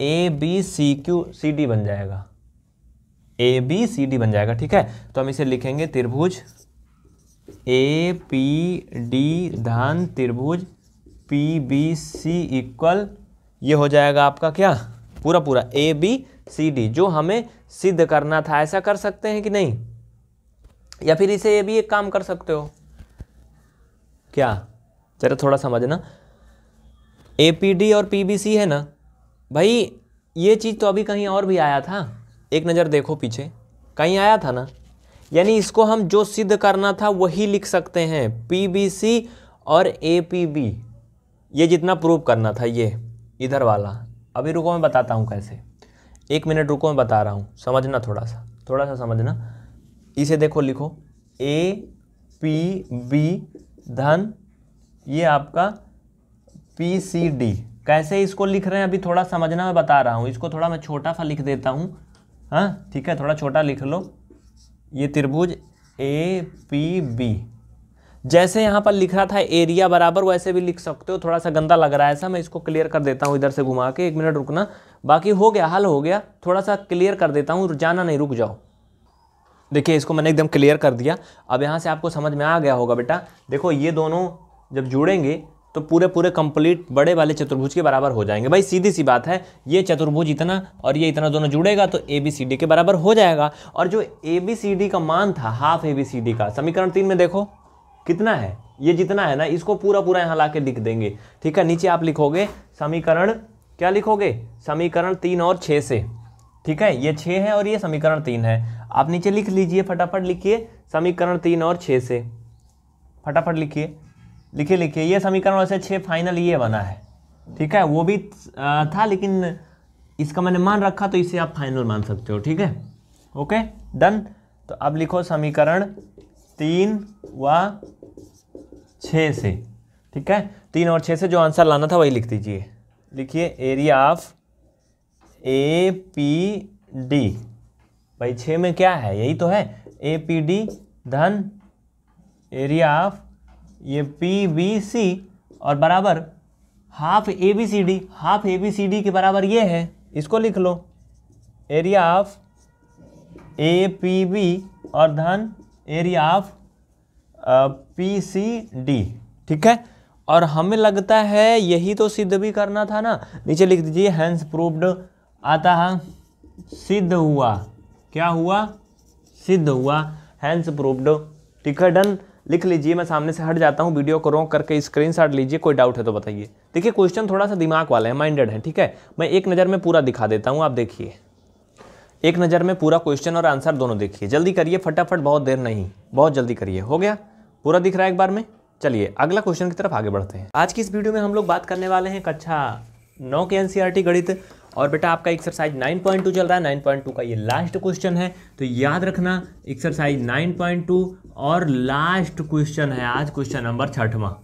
A B C Q C D बन जाएगा। ए बी सी डी बन जाएगा, ठीक है? तो हम इसे लिखेंगे त्रिभुज ए पी डी धन, त्रिभुज पी बी सी इक्वल ये हो जाएगा आपका क्या? पूरा पूरा ए बी सी डी जो हमें सिद्ध करना था, ऐसा कर सकते हैं कि नहीं? या फिर इसे ये भी एक काम कर सकते हो? क्या? जरा थोड़ा समझना ए पी डी और पी बी सी है ना? भाई, ये चीज़ तो अभी कहीं और भी आया था। एक नज़र देखो पीछे। कहीं आया था ना? यानी इसको हम जो सिद्ध करना था, वही लिख सकते हैं। पी बी सी और ए पी बी ये जितना प्रूव करना था, ये, इधर वाला। अभी रुको, मैं बताता हूँ कैसे। एक मिनट रुको, मैं बता रहा हूँ। समझना थोड़ा सा थोड़ा सा समझना। इसे देखो, लिखो। ए पी बी धन, ये आपका पी सी डी कैसे इसको लिख रहे हैं? अभी थोड़ा समझना, मैं बता रहा हूँ। इसको थोड़ा मैं छोटा सा लिख देता हूँ। हाँ ठीक है, थोड़ा छोटा लिख लो। ये त्रिभुज ए पी बी जैसे यहाँ पर लिख रहा था एरिया बराबर, वैसे भी लिख सकते हो। थोड़ा सा गंदा लग रहा है ऐसा, मैं इसको क्लियर कर देता हूँ इधर से घुमा के। एक मिनट रुकना। बाकी हो गया, हल हो गया। थोड़ा सा क्लियर कर देता हूँ, जाना नहीं, रुक जाओ। देखिए, इसको मैंने एकदम क्लियर कर दिया। अब यहाँ से आपको समझ में आ गया होगा बेटा। देखो, ये दोनों जब जुड़ेंगे तो पूरे पूरे कंप्लीट बड़े वाले चतुर्भुज के बराबर हो जाएँगे। भाई, सीधी सी बात है, ये चतुर्भुज इतना और ये इतना दोनों जुड़ेगा तो ए बी सी डी के बराबर हो जाएगा। और जो ए बी सी डी का मान था half A B C D का, समीकरण तीन में देखो। कितना है? ये जितना है ना, इसको पूरा पूरा यहाँ ला लिख देंगे। ठीक है? नीचे आप लिखोगे, समीकरण क्या लिखोगे? समीकरण तीन और छः से। ठीक है? ये छः है और ये समीकरण तीन है। आप नीचे लिख लीजिए, फटाफट लिखिए, समीकरण तीन और छः से। फटाफट लिखिए। लिखिए लिखिए। ये समीकरण वैसे छः फाइनल ये बना है। ठीक है? वो भी था, लेकिन इसका मैंने मान रखा तो इसे आप फाइनल मान सकते हो। ठीक है? ओके डन तो अब लिखो समीकरण तीन व छः से, ठीक है? तीन और छः से जो आंसर लाना था वही लिख दीजिए। लिखिए area of A P D भाई छः में क्या है? यही तो है। ए पी डी धन एरिया ऑफ़ ये पी बी सी और बराबर half A B C D half A B C D के बराबर ये है। इसको लिख लो। Area of A P B और धन area of P C D ठीक है? और हमें लगता है यही तो सिद्ध भी करना था ना? नीचे लिख दीजिए हैंस प्रूव्ड आता है, सिद्ध हुआ। क्या हुआ? सिद्ध हुआ। हैंस प्रूव्ड ठीक है, डन। लिख लीजिए, मैं सामने से हट जाता हूँ, वीडियो को रोक करके स्क्रीनशॉट लीजिए, कोई डाउट है तो बताइए। देखिए क्वेश्चन थोड़ा सा दिमाग वाला है माइंडेड है, ठीक है? मैं एक नज़र में पूरा दिखा देता हूँ, आप देखिए। एक नज़र में पूरा क्वेश्चन और आंसर दोनों देखिए। जल्दी करिए, फटाफट, बहुत देर नहीं। बहुत जल्दी करिए, हो गया? पूरा दिख रहा है एक बार में? चलिए, अगला क्वेश्चन की तरफ़ आगे बढ़ते हैं। आज की इस वीडियो में हम लोग बात करने वाले हैं कक्षा नौ के एनसीईआरटी गणित। और बेटा आपका एक्सरसाइज 9.2 चल रहा है। 9.2 का ये लास्ट क्वेश्चन है। तो याद रखना एक्सरसाइज 9.2 और लास्ट क्वेश्चन है आज क्वेश्चन नंबर छठवा।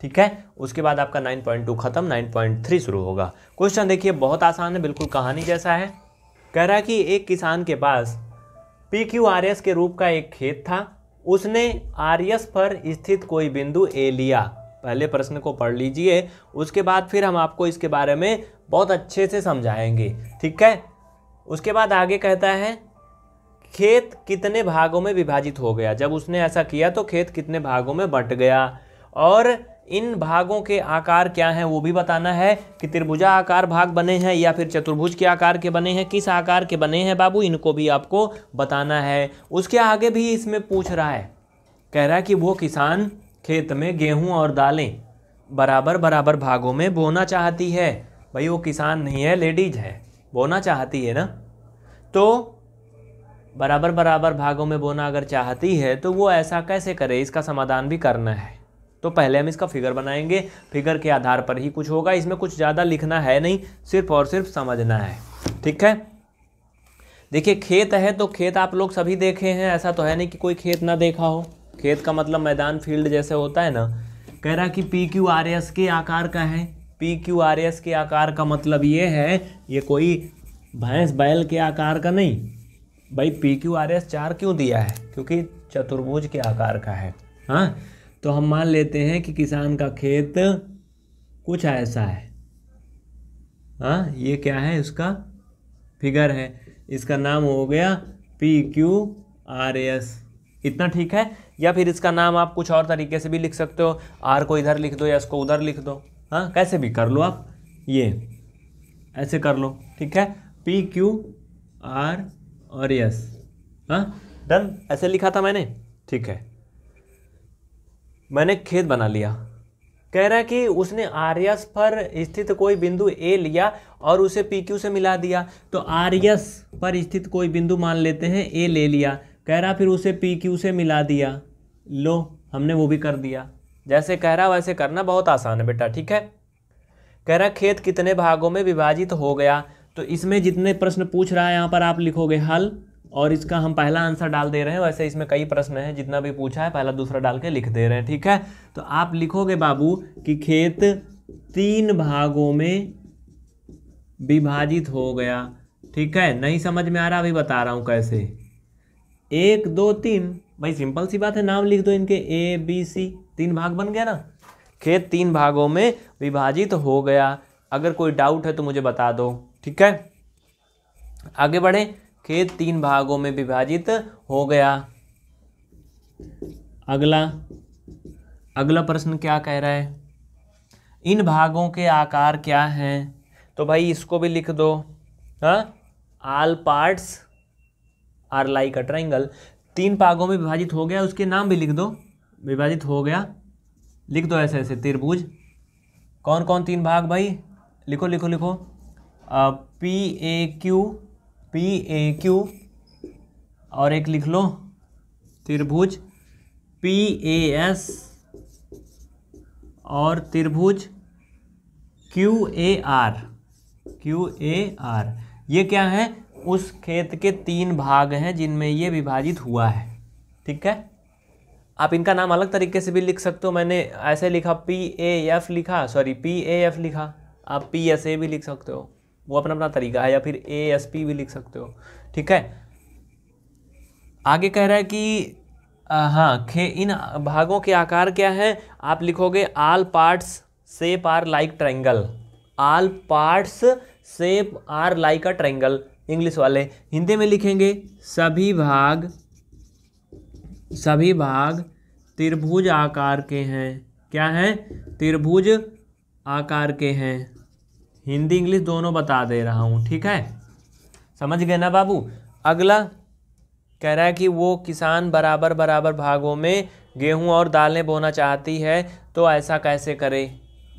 ठीक है? उसके बाद आपका 9.2 खत्म 9.3 शुरू होगा। क्वेश्चन देखिए, बहुत आसान है, बिल्कुल कहानी जैसा है। कह रहा है कि एक किसान के पास पी क्यू आर एस के रूप का एक खेत था। उसने आर्यस पर स्थित कोई बिंदु ए लिया। पहले प्रश्न को पढ़ लीजिए, उसके बाद फिर हम आपको इसके बारे में बहुत अच्छे से समझाएँगे, ठीक है? उसके बाद आगे कहता है, खेत कितने भागों में विभाजित हो गया? जब उसने ऐसा किया तो खेत कितने भागों में बट गया? और इन भागों के आकार क्या हैं वो भी बताना है कि त्रिभुजा आकार भाग बने हैं या फिर चतुर्भुज के आकार के बने हैं, किस आकार के बने हैं बाबू, इनको भी आपको बताना है। उसके आगे भी इसमें पूछ रहा है, कह रहा है कि वो किसान खेत में गेहूँ और दालें बराबर बराबर भागों में बोना चाहती है। भाई, वो किसान नहीं है, लेडीज़ है, बोना चाहती है ना? तो बराबर बराबर भागों में बोना अगर चाहती है तो वो ऐसा कैसे करे? इसका समाधान भी करना है। तो पहले हम इसका फिगर बनाएँगे। फिगर के आधार पर ही कुछ होगा। इसमें कुछ ज़्यादा लिखना है नहीं, सिर्फ़ और सिर्फ़ समझना है। ठीक है? देखिए, खेत है तो खेत आप लोग सभी देखे हैं। ऐसा तो है नहीं कि कोई खेत ना देखा हो। खेत का मतलब मैदान फ़ील्ड जैसे होता है ना। कह रहा कि पी क्यू आर एस के आकार का है। पी क्यू आर एस के आकार का मतलब ये है, ये कोई भैंस बैल के आकार का नहीं। भाई पी क्यू आर एस चार क्यों दिया है? क्योंकि चतुर्भुज के आकार का है। हाँ? तो हम मान लेते हैं कि किसान का खेत कुछ ऐसा है। हाँ ये क्या है इसका? फिगर है। इसका नाम हो गया पी क्यू आर एस। इतना ठीक है? या फिर इसका नाम आप कुछ और तरीके से भी लिख सकते हो। आर को इधर लिख दो या इसको उधर लिख दो। हाँ कैसे भी कर लो आप। ये, ऐसे कर लो। ठीक है? पी क्यू आर और एस। हाँ डन? ऐसे लिखा था मैंने? ठीक है। मैंने खेत बना लिया। कह रहा है कि उसने आर्यस पर स्थित कोई बिंदु ए लिया और उसे पी क्यू से मिला दिया। तो आर्यस पर स्थित कोई बिंदु मान लेते हैं ए ले लिया। कह रहा फिर उसे पी क्यू से मिला दिया। लो, हमने वो भी कर दिया। जैसे कह रहा, वैसे करना बहुत आसान है बेटा, ठीक है? कह रहा, खेत कितने भागों में विभाजित हो गया? तो इसमें जितने प्रश्न पूछ रहा है, यहाँ पर आप लिखोगे हल। और इसका हम पहला आंसर डाल दे रहे हैं। वैसे इसमें कई प्रश्न हैं, जितना भी पूछा है, पहला दूसरा डाल के लिख दे रहे हैं, ठीक है? तो आप लिखोगे बाबू कि खेत तीन भागों में विभाजित हो गया, ठीक है? नहीं समझ में आ रहा, अभी बता रहा हूँ कैसे। एक, दो, तीन। भाई, सिंपल सी बात है, नाम लिख दो इनके। A, B, C. तीन भाग बन गया ना? खेत तीन भागों में विभाजित हो गया। अगर कोई डाउट है तो मुझे बता दो, ठीक है? आगे बढ़े। खेत तीन भागों में विभाजित हो गया। अगला अगला प्रश्न क्या कह रहा है? इन भागों के आकार क्या हैं? तो भाई इसको भी लिख दो। हाँ? All parts are like a triangle तीन भागों में विभाजित हो गया, उसके नाम भी लिख दो। विभाजित हो गया। लिख दो ऐसे ऐसे, त्रिभुज। कौन कौन तीन भाग भाई? लिखो लिखो लिखो। P A Q P A Q और एक लिख लो, त्रिभुज, पी ए एस और त्रिभुज, Q A R, Q A R. ये क्या है? उस खेत के तीन भाग हैं जिनमें ये विभाजित हुआ है। ठीक है? आप इनका नाम अलग तरीके से भी लिख सकते हो। मैंने ऐसे लिखा, पी ए एफ़ लिखा, सॉरी, पी ए एफ़ लिखा। आप पी एस ए भी लिख सकते हो। वो अपना अपना तरीका है या फिर ए एस पी भी लिख सकते हो। ठीक है? आगे कह रहा है कि हाँ खे, इन भागों के आकार क्या है? आप लिखोगे all parts shape are like triangle all parts shape are like a triangle English वाले, हिंदी में लिखेंगे, सभी भाग सभी भाग त्रिभुज आकार के हैं। क्या हैं? त्रिभुज आकार के हैं। हिंदी इंग्लिश दोनों बता दे रहा हूँ ठीक है? समझ गए ना बाबू? अगला कह रहा है कि वो किसान बराबर बराबर भागों में गेहूँ और दालें बोना चाहती है तो ऐसा कैसे करे?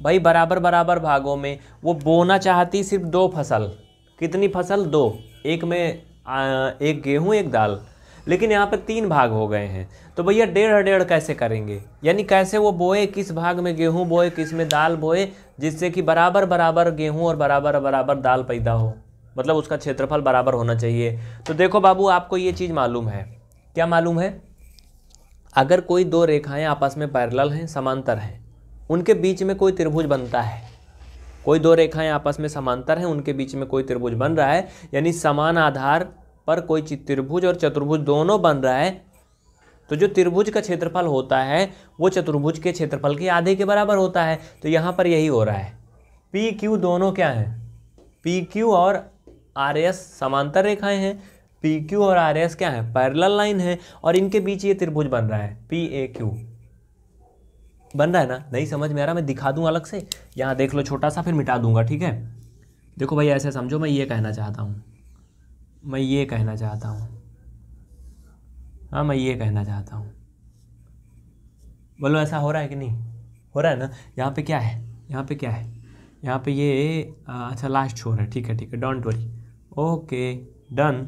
भाई बराबर बराबर भागों में वो बोना चाहती सिर्फ़ दो फ़सल। कितनी फ़सल? दो। एक में आ, एक गेहूँ एक दाल। लेकिन यहाँ पर तीन भाग हो गए हैं। तो भैया, डेढ़ डेढ़ कैसे करेंगे? यानी कैसे वो बोए, किस भाग में गेहूँ बोए, किसमें दाल बोए, जिससे कि बराबर बराबर गेहूँ और बराबर बराबर दाल पैदा हो? मतलब उसका क्षेत्रफल बराबर होना चाहिए। तो देखो बाबू, आपको ये चीज़ मालूम है। क्या मालूम है? अगर कोई दो रेखाएँ आपस में पैरेलल हैं, समांतर हैं, उनके बीच में कोई त्रिभुज बनता है। कोई दो रेखाएँ आपस में समांतर हैं, उनके बीच में कोई त्रिभुज बन रहा है। यानी समान आधार पर कोई त्रिभुज और चतुर्भुज दोनों बन रहा है तो जो त्रिभुज का क्षेत्रफल होता है, वो चतुर्भुज के क्षेत्रफल के आधे के बराबर होता है। तो यहाँ पर यही हो रहा है। पी क्यू दोनों क्या हैं? पी क्यू और आर एस समांतर रेखाएँ हैं। पी क्यू और आर एस क्या है? पैरल लाइन है और इनके बीच ये त्रिभुज बन रहा है। पी ए क्यू बन रहा है ना? नहीं समझ में आ रहा? मैं दिखा दूँ अलग से? यहाँ देख लो छोटा सा, फिर मिटा दूँगा, ठीक है? देखो भाई, ऐसे समझो, मैं ये कहना चाहता हूँ। मैं ये कहना चाहता हूँ। हाँ मैं ये कहना चाहता हूँ। बोलो, ऐसा हो रहा है कि नहीं? हो रहा है ना? यहाँ पे क्या है? यहाँ पे क्या है? यहाँ पे ये अच्छा लास्ट छोर है। ठीक है ठीक है। डोंट वरी ओके डन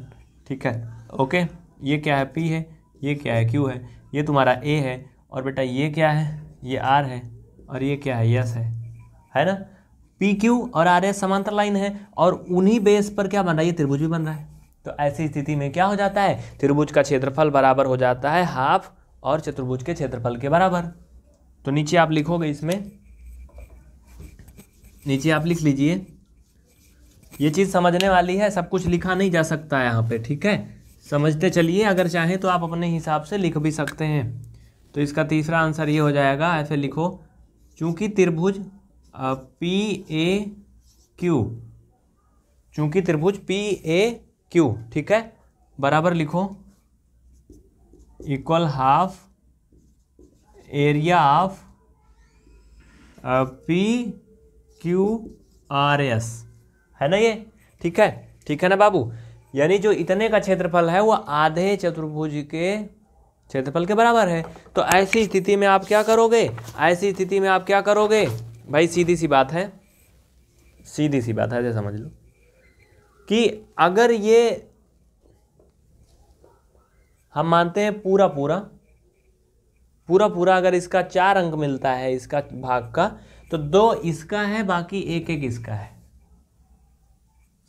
ठीक है। ओके ये क्या है? पी है। ये क्या है? क्यू है। ये तुम्हारा ए है। और बेटा, ये क्या है? ये आर है। और ये क्या है? यस है। है ना? पी क्यू और आर एस समांतर लाइन है। और उन्हीं बेस पर क्या बन रहा है? ये त्रिभुज भी बन रहा है। तो ऐसी स्थिति में क्या हो जाता है? त्रिभुज का क्षेत्रफल बराबर हो जाता है हाफ़ और चतुर्भुज के क्षेत्रफल के बराबर। तो नीचे आप लिखोगे इसमें। नीचे आप लिख लीजिए। ये चीज़ समझने वाली है, सब कुछ लिखा नहीं जा सकता यहाँ पे, ठीक है? समझते चलिए, अगर चाहें तो आप अपने हिसाब से लिख भी सकते हैं। तो इसका तीसरा आंसर ये हो जाएगा, ऐसे लिखो। चूँकि त्रिभुज पी, ए, क्यू, चूँकि त्रिभुज, पी, ए क्यू ठीक है? बराबर लिखो। Equal half area of P Q R S है ना ये? ठीक है? ठीक है ना बाबू? यानी जो इतने का क्षेत्रफल है, वो आधे चतुर्भुज के क्षेत्रफल के बराबर है। तो ऐसी स्थिति में आप क्या करोगे? ऐसी स्थिति में आप क्या करोगे? भाई, सीधी सी बात है। सीधी सी बात है, ऐसे समझ लो। कि अगर ये हम मानते हैं पूरा पूरा पूरा पूरा अगर इसका चार अंक मिलता है, इसका भाग का तो दो इसका है, बाकी एक एक इसका है।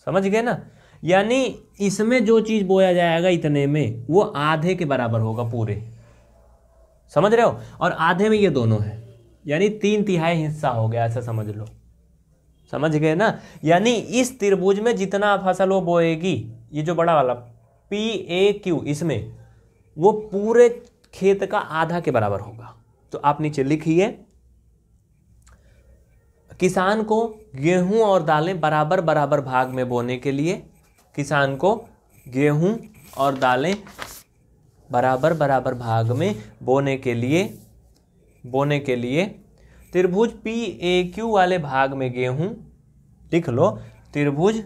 समझ गए ना? यानी इसमें जो चीज़ बोया जाएगा इतने में, वो आधे के बराबर होगा पूरे। समझ रहे हो? और आधे में ये दोनों है। यानी तीन तिहाई हिस्सा हो गया, ऐसा समझ लो। समझ गए ना? यानी इस त्रिभुज में जितना फ़सल वो बोएगी, ये जो बड़ा वाला, पी ए क्यू, इसमें, वो पूरे खेत का आधा के बराबर होगा। तो आप नीचे लिखिए, किसान को गेहूँ और दालें बराबर बराबर भाग में बोने के लिए, किसान को गेहूँ और दालें बराबर बराबर भाग में बोने के लिए, बोने के लिए त्रिभुज पी ए क्यू वाले भाग में गेहूँ, लिख लो, त्रिभुज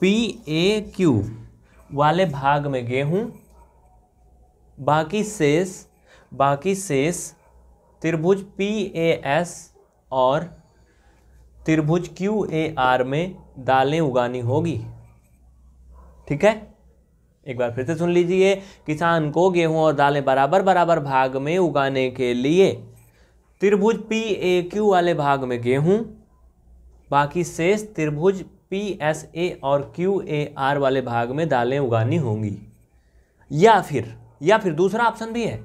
पी ए क्यू वाले भाग में गेहूँ, बाकी शेष बाकी शेष, त्रिभुज पी ए एस और त्रिभुज क्यू ए आर में दालें उगानी होगी। ठीक है? एक बार फिर से सुन लीजिए, किसान को गेहूँ और दालें बराबर बराबर भाग में उगाने के लिए त्रिभुज पी ए क्यू वाले भाग में गेहूँ, बाकी शेष त्रिभुज पी एस ए और क्यू ए आर वाले भाग में दालें उगानी होंगी। या फिर या फिर दूसरा ऑप्शन भी है।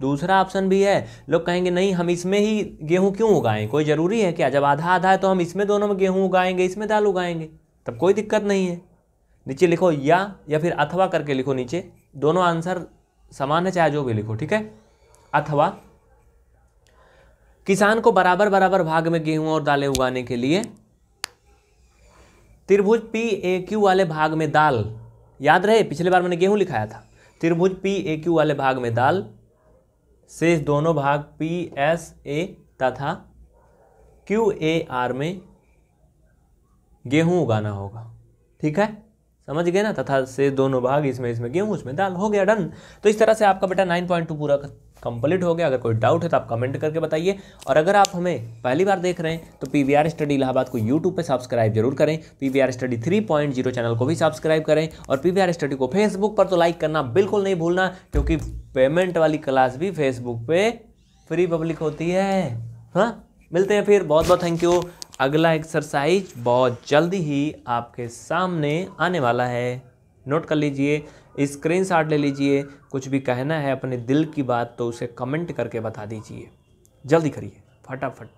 दूसरा ऑप्शन भी है। लोग कहेंगे, नहीं, हम इसमें ही गेहूँ क्यों उगाएँ? कोई ज़रूरी है क्या? जब आधा आधा है तो हम इसमें दोनों में गेहूँ उगाएँगे, इसमें दाल उगाएँगे। तब कोई दिक्कत नहीं है। नीचे लिखो या या फिर अथवा करके लिखो नीचे। दोनों आंसर समान है, चाहे जो भी लिखो, ठीक है? अथवा किसान को बराबर बराबर भाग में गेहूँ और दालें उगाने के लिए त्रिभुज पी ए क्यू वाले भाग में दाल। याद रहे, पिछले बार मैंने गेहूँ लिखाया था। त्रिभुज पी ए क्यू वाले भाग में दाल, शेष दोनों भाग पी एस ए तथा क्यू ए आर में गेहूँ उगाना होगा। ठीक है? समझ गए ना? तथा से दोनों भाग इसमें इसमें गेहूँ, उसमें दाल, हो गया, डन। तो इस तरह से आपका बेटा 9.2 पूरा कंप्लीट हो गया। अगर कोई डाउट है तो आप कमेंट करके बताइए। और अगर आप हमें पहली बार देख रहे हैं तो P V R study Allahabad को यूट्यूब पे सब्सक्राइब ज़रूर करें। P V R study three point zero channel को भी सब्सक्राइब करें। और पी वी आर स्टडी को फेसबुक पर तो लाइक करना बिल्कुल नहीं भूलना, क्योंकि पेमेंट वाली क्लास भी फेसबुक पे फ्री पब्लिक होती है। हाँ? मिलते हैं फिर। बहुत बहुत थैंक यू अगला एक्सरसाइज बहुत जल्दी ही आपके सामने आने वाला है। नोट कर लीजिए। स्क्रीन ले लीजिए, कुछ भी कहना है अपने दिल की बात तो उसे कमेंट करके बता दीजिए। जल्दी करिए, फटाफट।